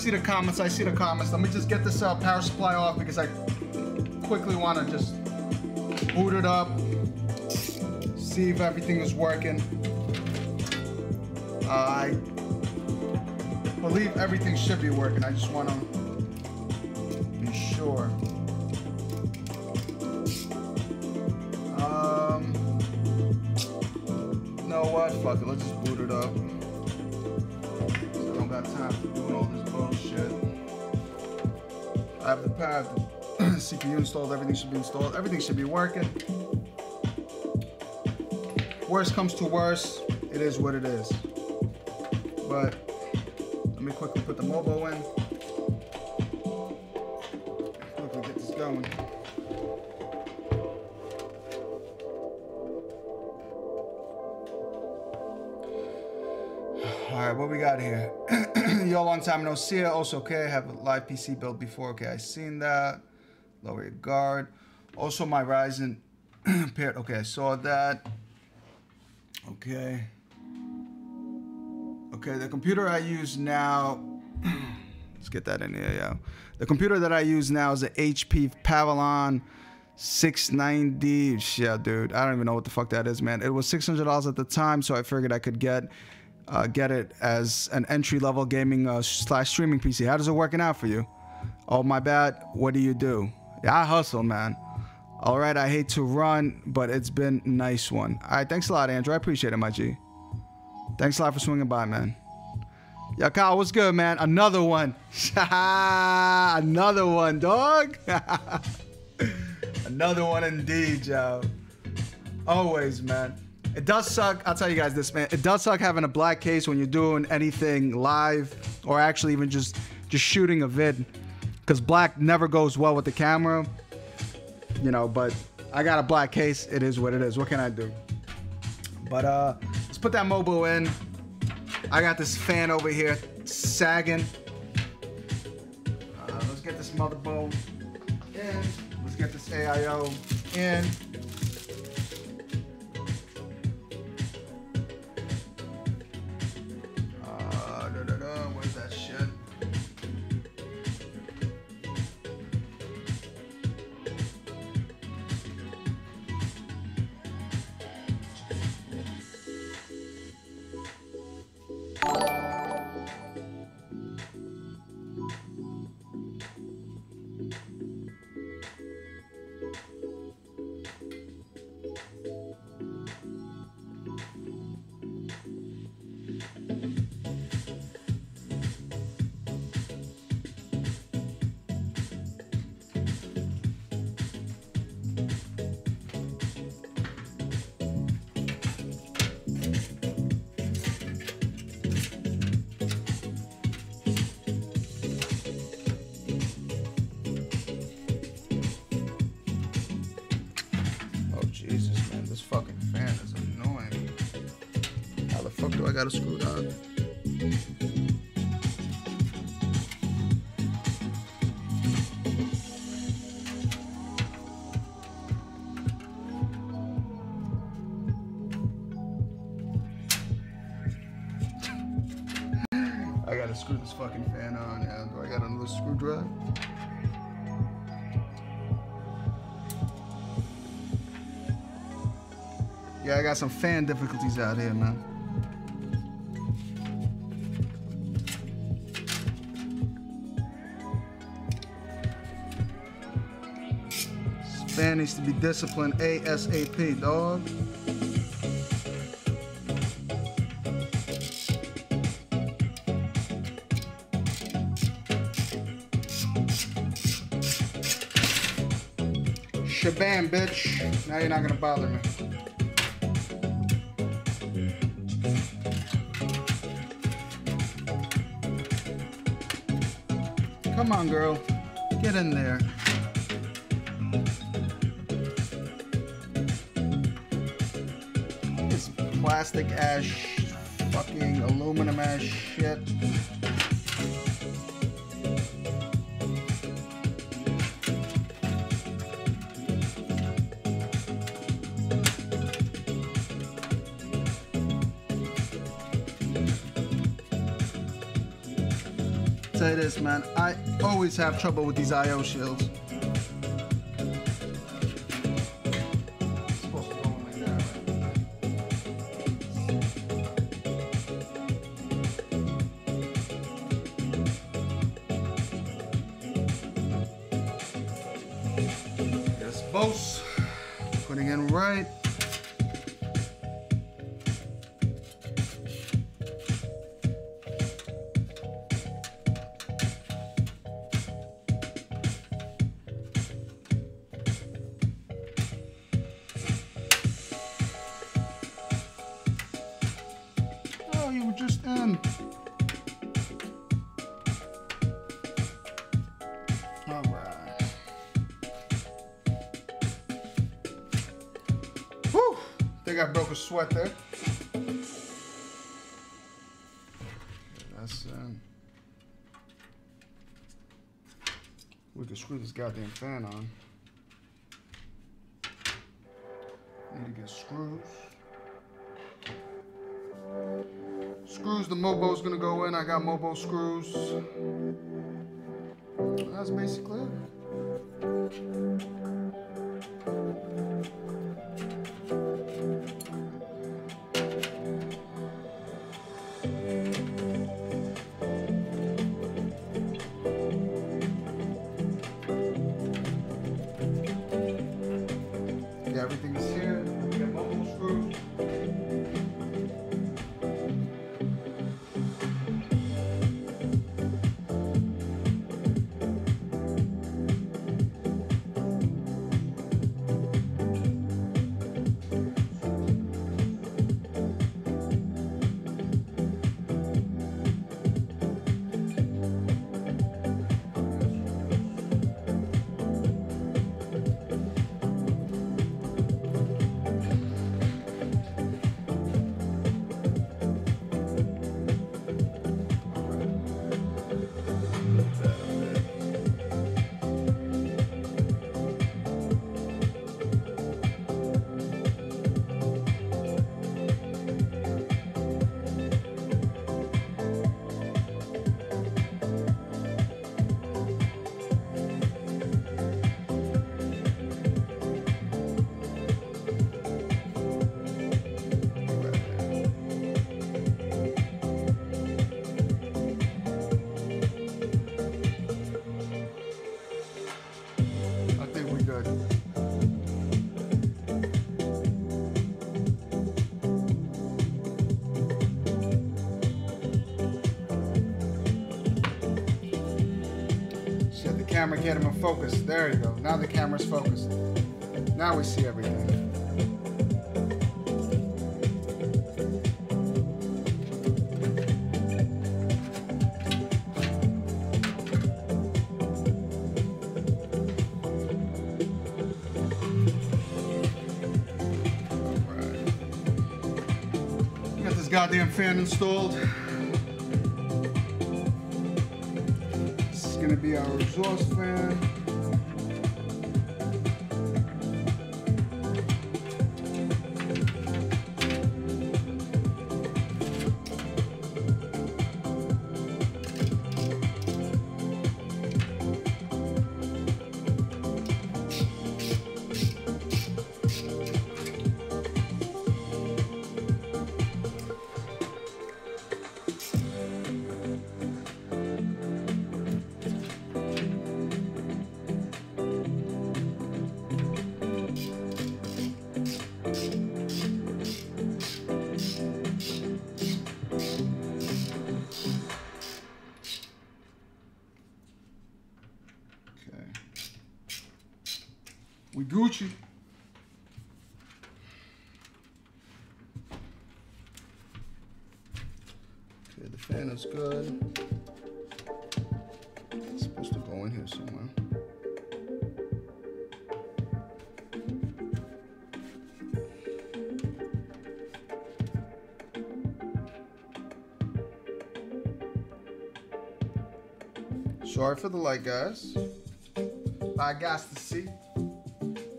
See the comments. I see the comments. Let me just get this uh, power supply off because I quickly want to just boot it up, see if everything is working. Uh, I believe everything should be working. I just want to be sure. Um, you know what? Fuck it. Let's just CPU installed. Everything should be installed. Everything should be working. Worst comes to worst, it is what it is. But let me quickly put the Mobo in. Quickly get this going. All right, what we got here? Long time no see. Also, okay, I have a live PC built before. Okay, I seen that. Lower your guard. Also, my Ryzen paired. Okay, I saw that. Okay. Okay, the computer I use now. let's get that in here, yeah. The computer that I use now is an HP Pavilion 690. Shit, dude. I don't even know what the fuck that is, man. It was $600 at the time, so I figured I could get uh, get it as an entry level gaming uh, slash streaming PC. How does it working out for you? Oh, my bad. What do you do? Yeah, I hustle, man. All right, I hate to run, but it's been nice one. All right, thanks a lot, Andrew. I appreciate it, my G. Thanks a lot for swinging by, man. Yo, Kyle, what's good, man? Another one. Another one, dog. Another one indeed, yo. Always, man. It does suck. I'll tell you guys this, man. It does suck having a black case when you're doing anything live or actually even just just shooting a vid, because black never goes well with the camera. You know, but I got a black case. It is what it is. What can I do? But uh, let's put that Mobo in. I got this fan over here sagging. Uh, let's get this motherboard in. Let's get this AIO in. Fuck do I gotta screw it? I gotta screw this fucking fan on. Yeah, do I got another screwdriver? Yeah, I got some fan difficulties out here, man. Fan needs to be disciplined ASAP, dog. Shabam, bitch. Now you're not gonna bother me. Come on, girl. Get in there. Ass, fucking aluminum ass shit. Say this, man. I always have trouble with these IO shields. I sweat there. That's um. We can screw this goddamn fan on. Need to get screws. Screws, the Mobo's gonna go in. I got Mobo screws. That's basically it. Camera get him in focus. There you go. Now the camera's focused. Now we see everything. Got this goddamn fan installed. Exhaust fan. For the light, guys. I got to see.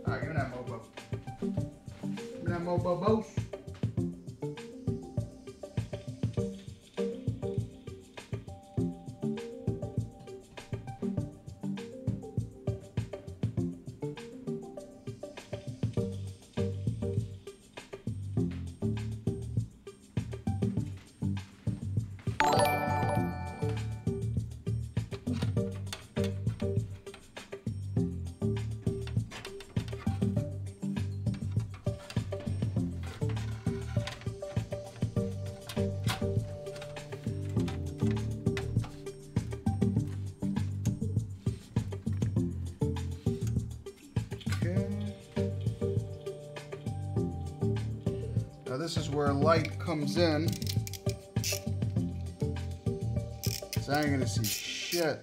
Alright, give me that Mobo. Give me that Mobo Bose. Comes in. So I ain't gonna see shit.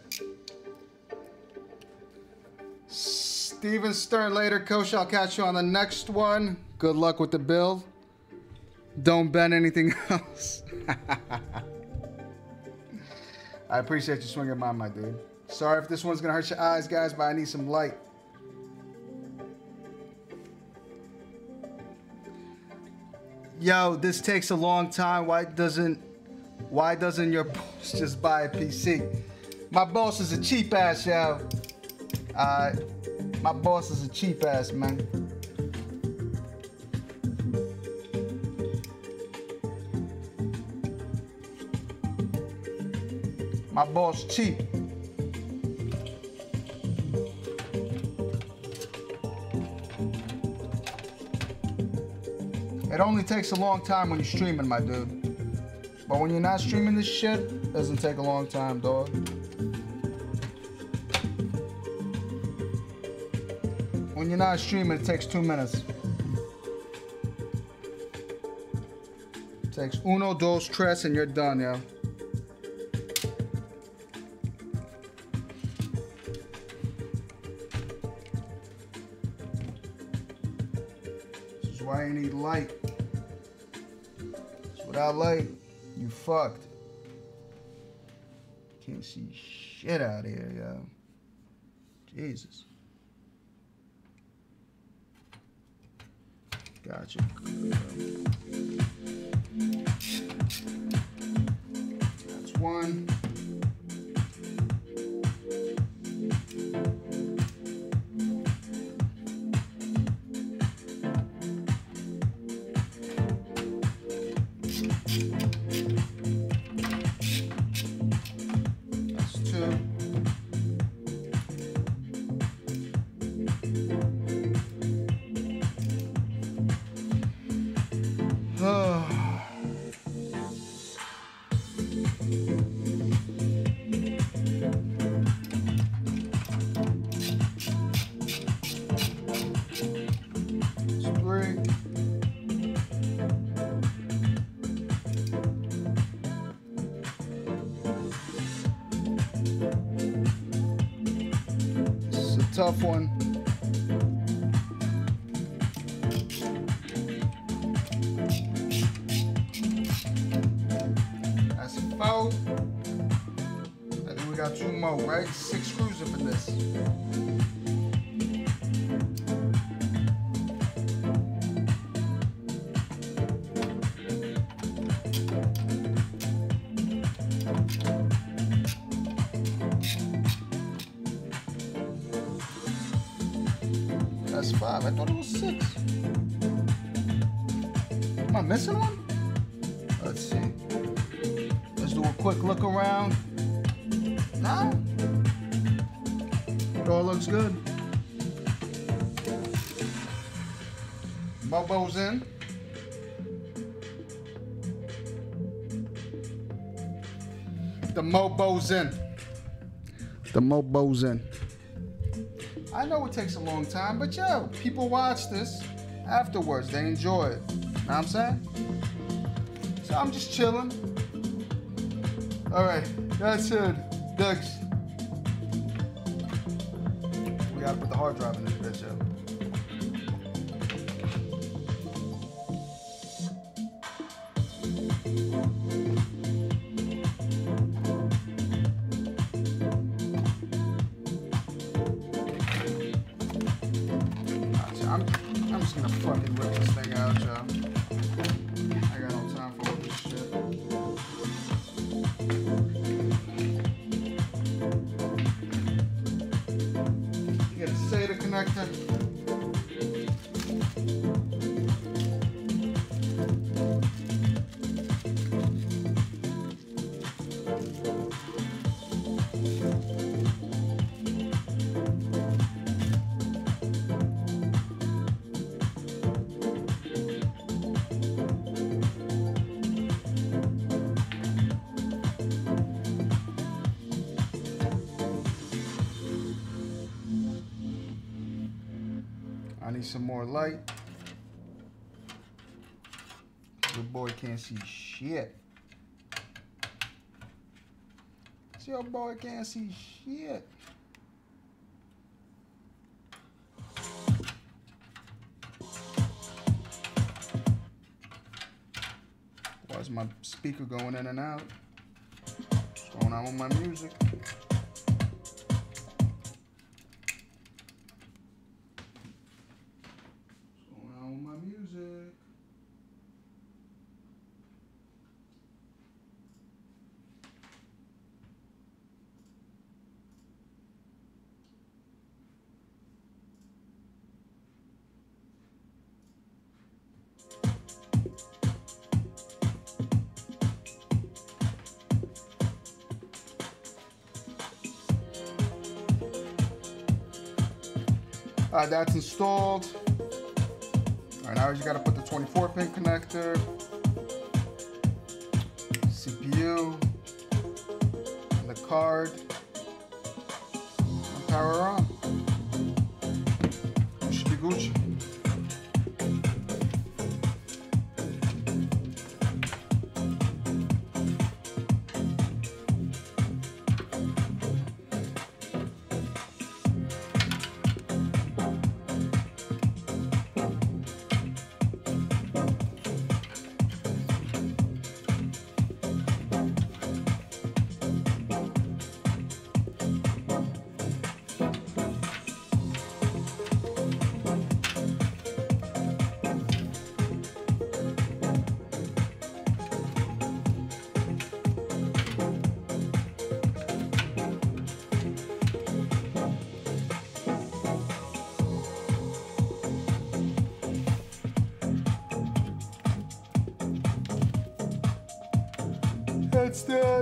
Steven Stern later, coach. I'll catch you on the next one. Good luck with the build. Don't bend anything else. I appreciate you swinging by, my dude. Sorry if this one's gonna hurt your eyes, guys, but I need some light. Yo, this takes a long time. Why doesn't why doesn't your boss just buy a PC? My boss is a cheap ass, yo. Uh, my boss is a cheap ass, man. My boss cheap. It only takes a long time when you're streaming, my dude. But when you're not streaming this shit, it doesn't take a long time, dog. When you're not streaming, it takes two minutes. It takes uno, dos, tres, and you're done, yo. Fucked. Can't see shit out here, yo. Jesus. Gotcha. That's one. Tough one. Six. Am I missing one? Let's see. Let's do a quick look around. Nah. It all looks good. Bobo's in. The Mobo's in. The Mobo's in. I know it takes a long time, but yo, people watch this afterwards. They enjoy it. Know what I'm saying? So I'm just chilling. All right, that's it. Next. We gotta put the hard drive in this Boy can't see shit. Why is my speaker going in and out? What's going on with my music? Alright, that's installed. Alright, now you gotta put the 24 pin connector, CPU, and the card, and power on. Be Gucci.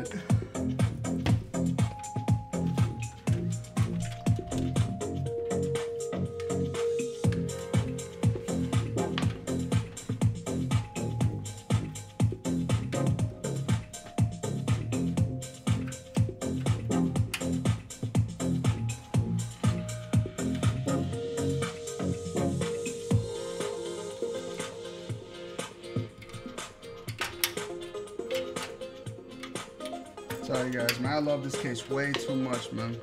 That's love this case way too much, man.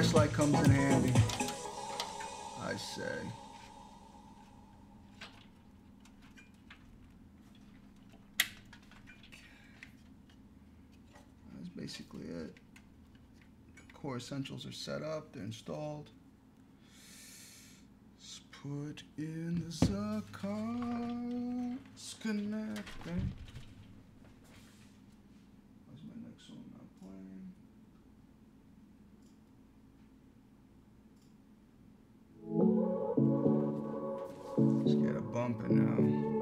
Flashlight comes in handy. I say. That's basically it. Core essentials are set up, they're installed. Let's put in the connector. Why's my next song not playing? Bumping now.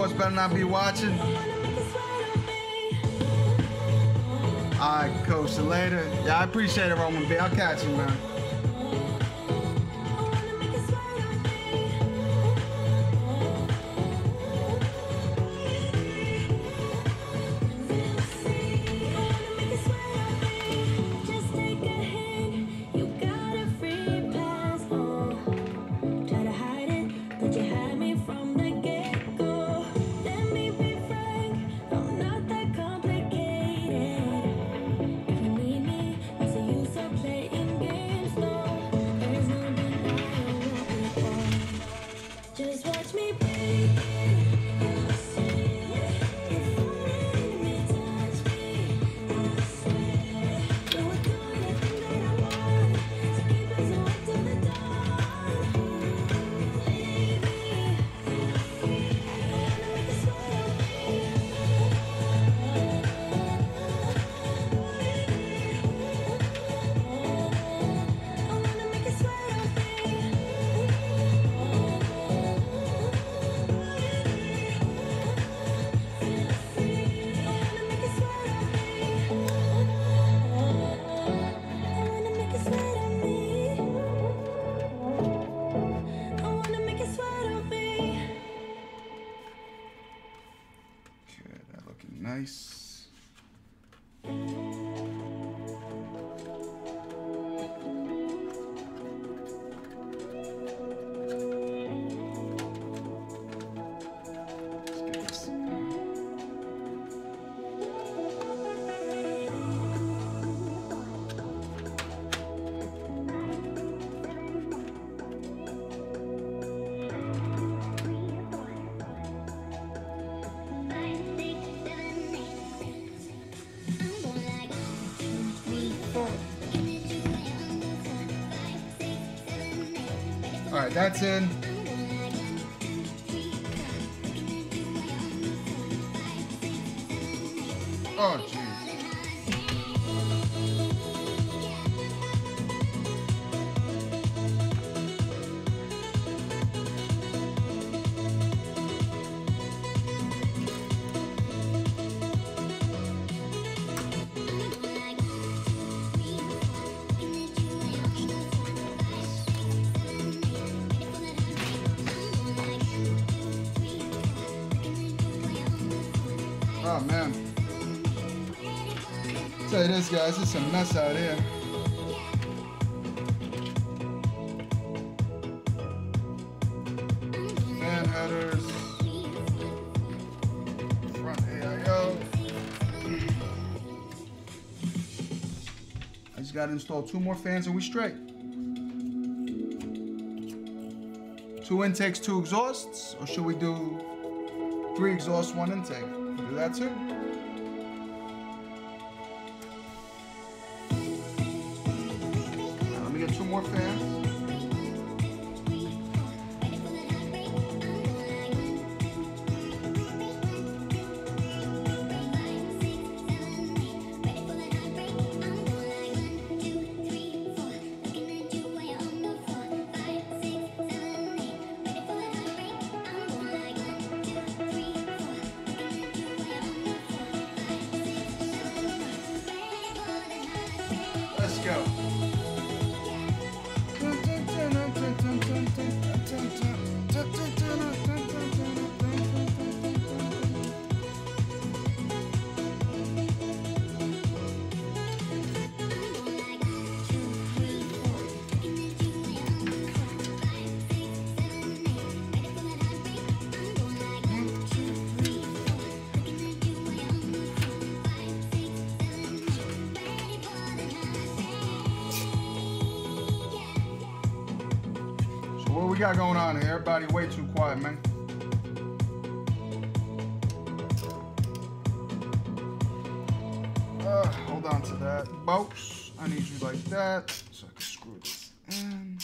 Sports better not be watching. All right, Coach. Later. Yeah, I appreciate it, Roman B. I'll catch you, man. guys. It's a mess out here. Man headers. Front AIO. I just got to install two more fans and we straight. Two intakes, two exhausts, or should we do three exhausts, one intake? Do that too. box. I need you like that. So I can screw this in.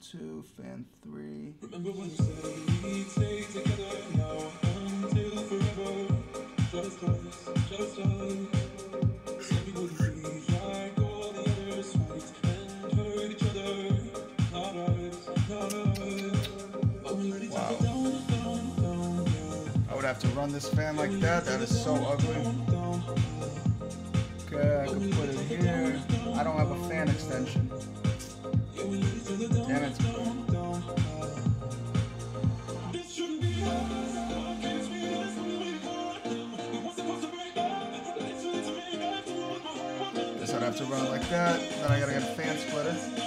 two, fan three. Remember when you said we'd stay together now until forever. Just us, just us. Wow. I would have to run this fan like that. That is so ugly. Okay, I can put it here. I don't have a fan extension. that. Then I gotta get a fan splitter.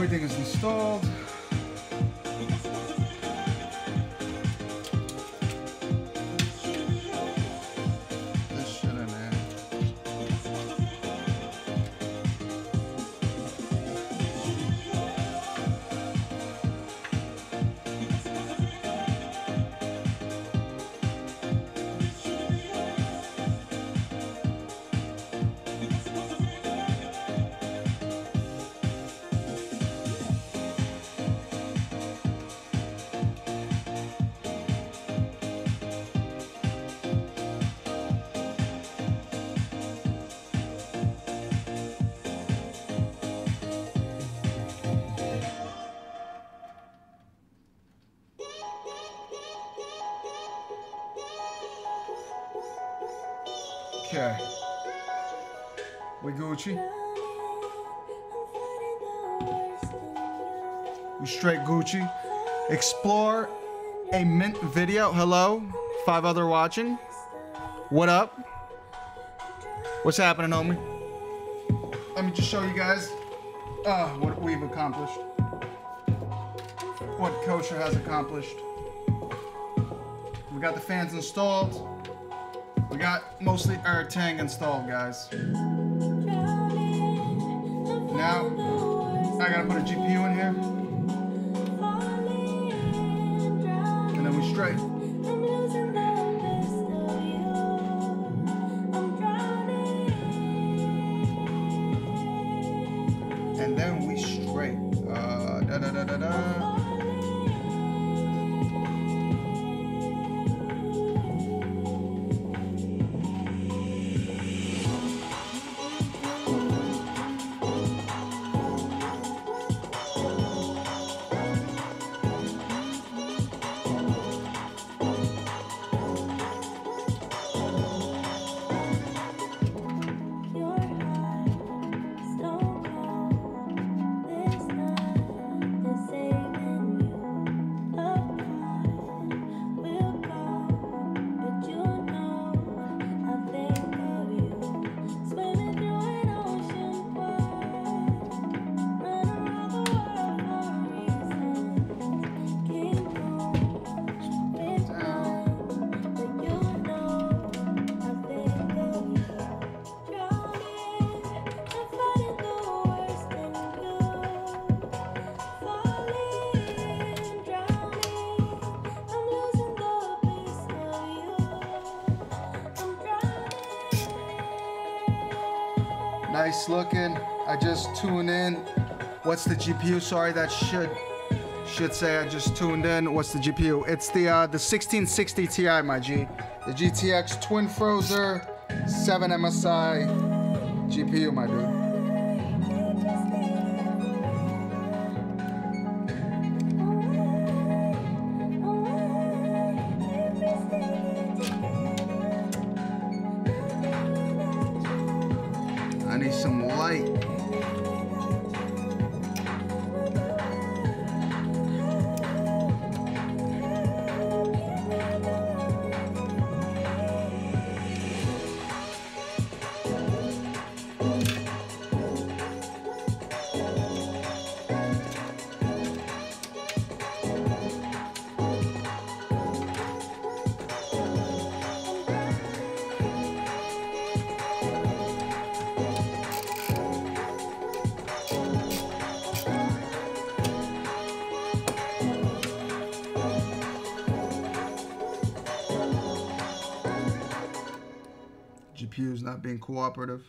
everything is installed. Gucci. We straight Gucci. Explore a mint video. Hello. Five other watching. What up? What's happening, homie? Let me just show you guys uh, what we've accomplished. What Kosher has accomplished. We got the fans installed. We got mostly our Tang installed, guys. Now, I gotta put a GPU in here, What's the GPU? Sorry, that should should say I just tuned in. What's the GPU? It's the uh, the 1660 Ti, my G. The GTX Twin Frozr 7 MSI GPU, my dude. I need some light. Being cooperative.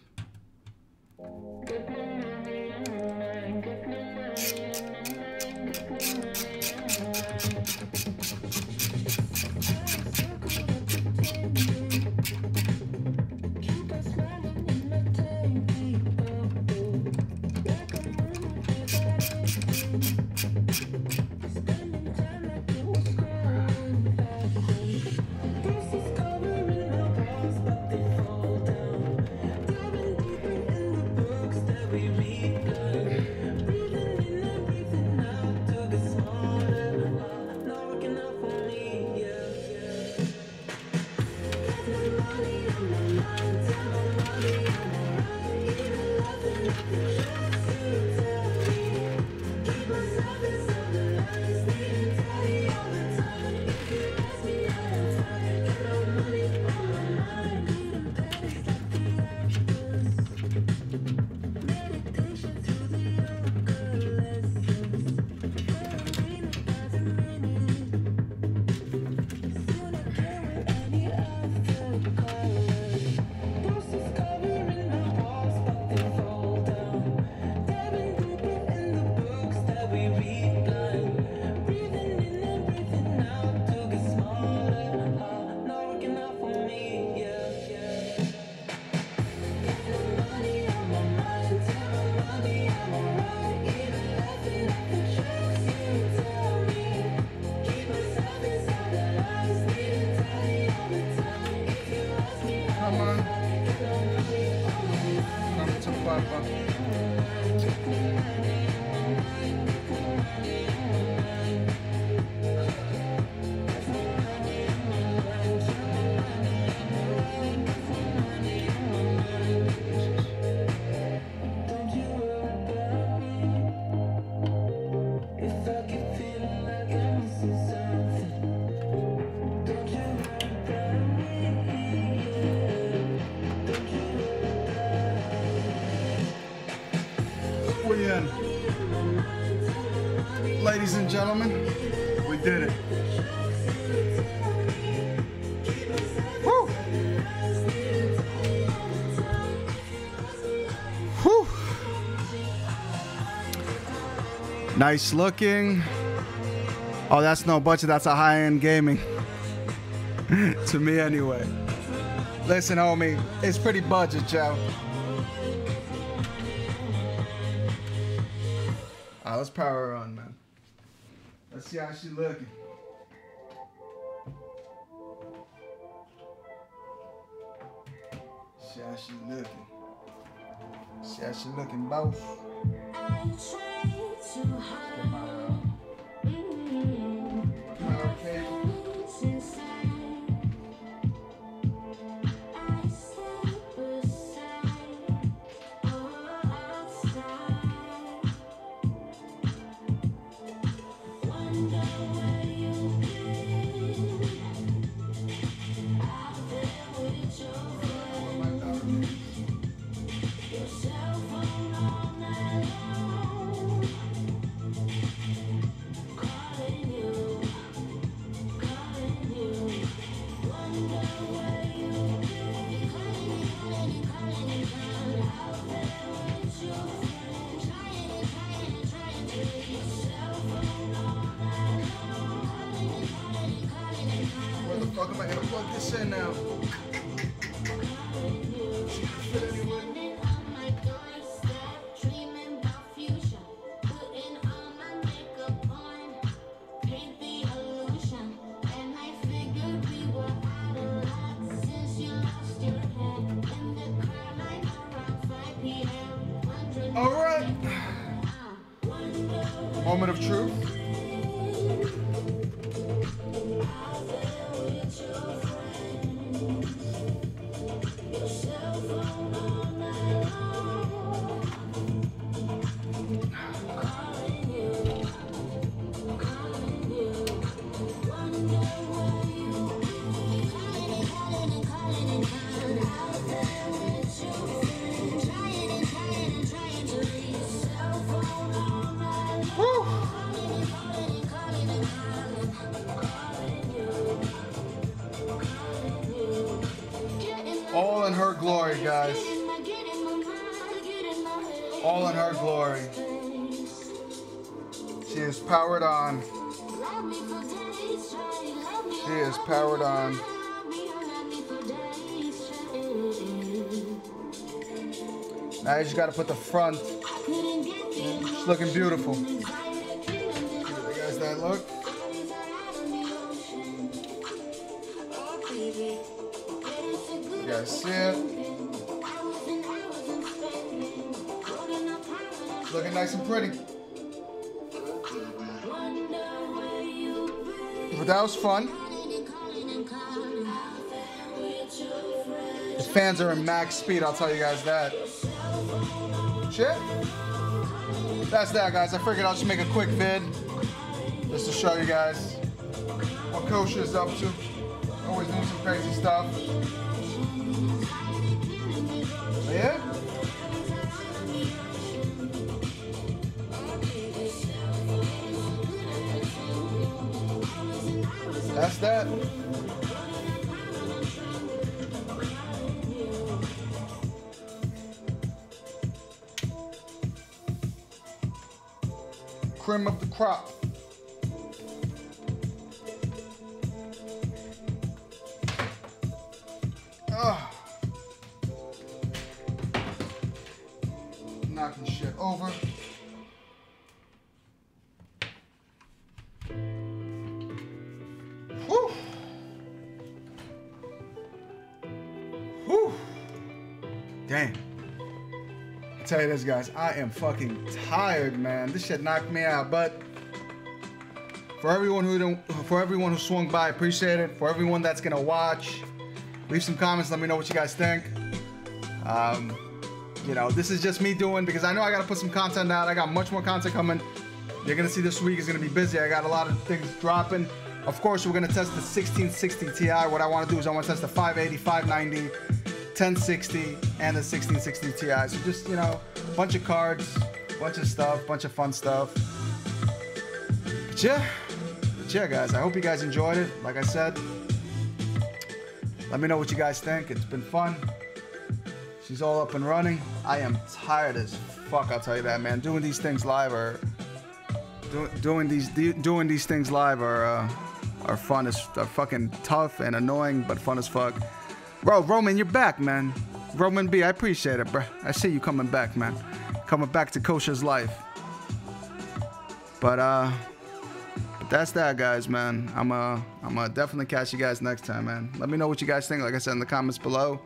Nice looking. Oh, that's no budget. That's a high-end gaming. to me, anyway. Listen, homie, it's pretty budget, Joe. Alright, let's power her on, man. Let's see how she looking. See how she looking. See how she looking, boss. I try in now? You just gotta put the front. She's looking beautiful. You guys that look? You guys see it? Looking nice and pretty. But that was fun. The fans are in max speed, I'll tell you guys that. Shit. That's that, guys. I figured I'll just make a quick vid just to show you guys what Kosher is up to. Always doing some crazy stuff. But yeah. That's that. Cream of the crop. Ugh. Knocking shit over. Whew. Whew. Dang. Tell you this, guys. I am fucking tired, man. This shit knocked me out. But for everyone who don't, for everyone who swung by, appreciate it. For everyone that's gonna watch, leave some comments. Let me know what you guys think. Um, you know, this is just me doing because I know I gotta put some content out. I got much more content coming. You're gonna see this week is gonna be busy. I got a lot of things dropping. Of course, we're gonna test the 1660 Ti. What I want to do is I want to test the 580, 590, 1060, and the 1660 Ti. So just you know, bunch of cards, bunch of stuff, bunch of fun stuff. But yeah, but yeah, guys. I hope you guys enjoyed it. Like I said, let me know what you guys think. It's been fun. She's all up and running. I am tired as fuck. I'll tell you that, man. Doing these things live are do, doing these doing these things live are uh, are fun as are fucking tough and annoying, but fun as fuck. Bro, Roman, you're back, man. Roman B, I appreciate it, bro. I see you coming back, man. Coming back to Kosher's life. But uh, but that's that, guys, man. I'm uh, I'm uh, definitely catch you guys next time, man. Let me know what you guys think. Like I said in the comments below.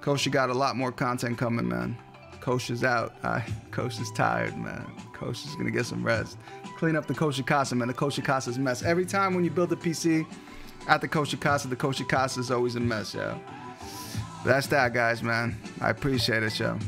Kosher got a lot more content coming, man. Kosher's out. Uh, Kosher's tired, man. Kosher's gonna get some rest. Clean up the Kosher Casa, man. The Kosher Casa's mess. Every time when you build a PC at the Kosher Casa, the Kosher Casa is always a mess, yo. But that's that, guys, man. I appreciate it, yo.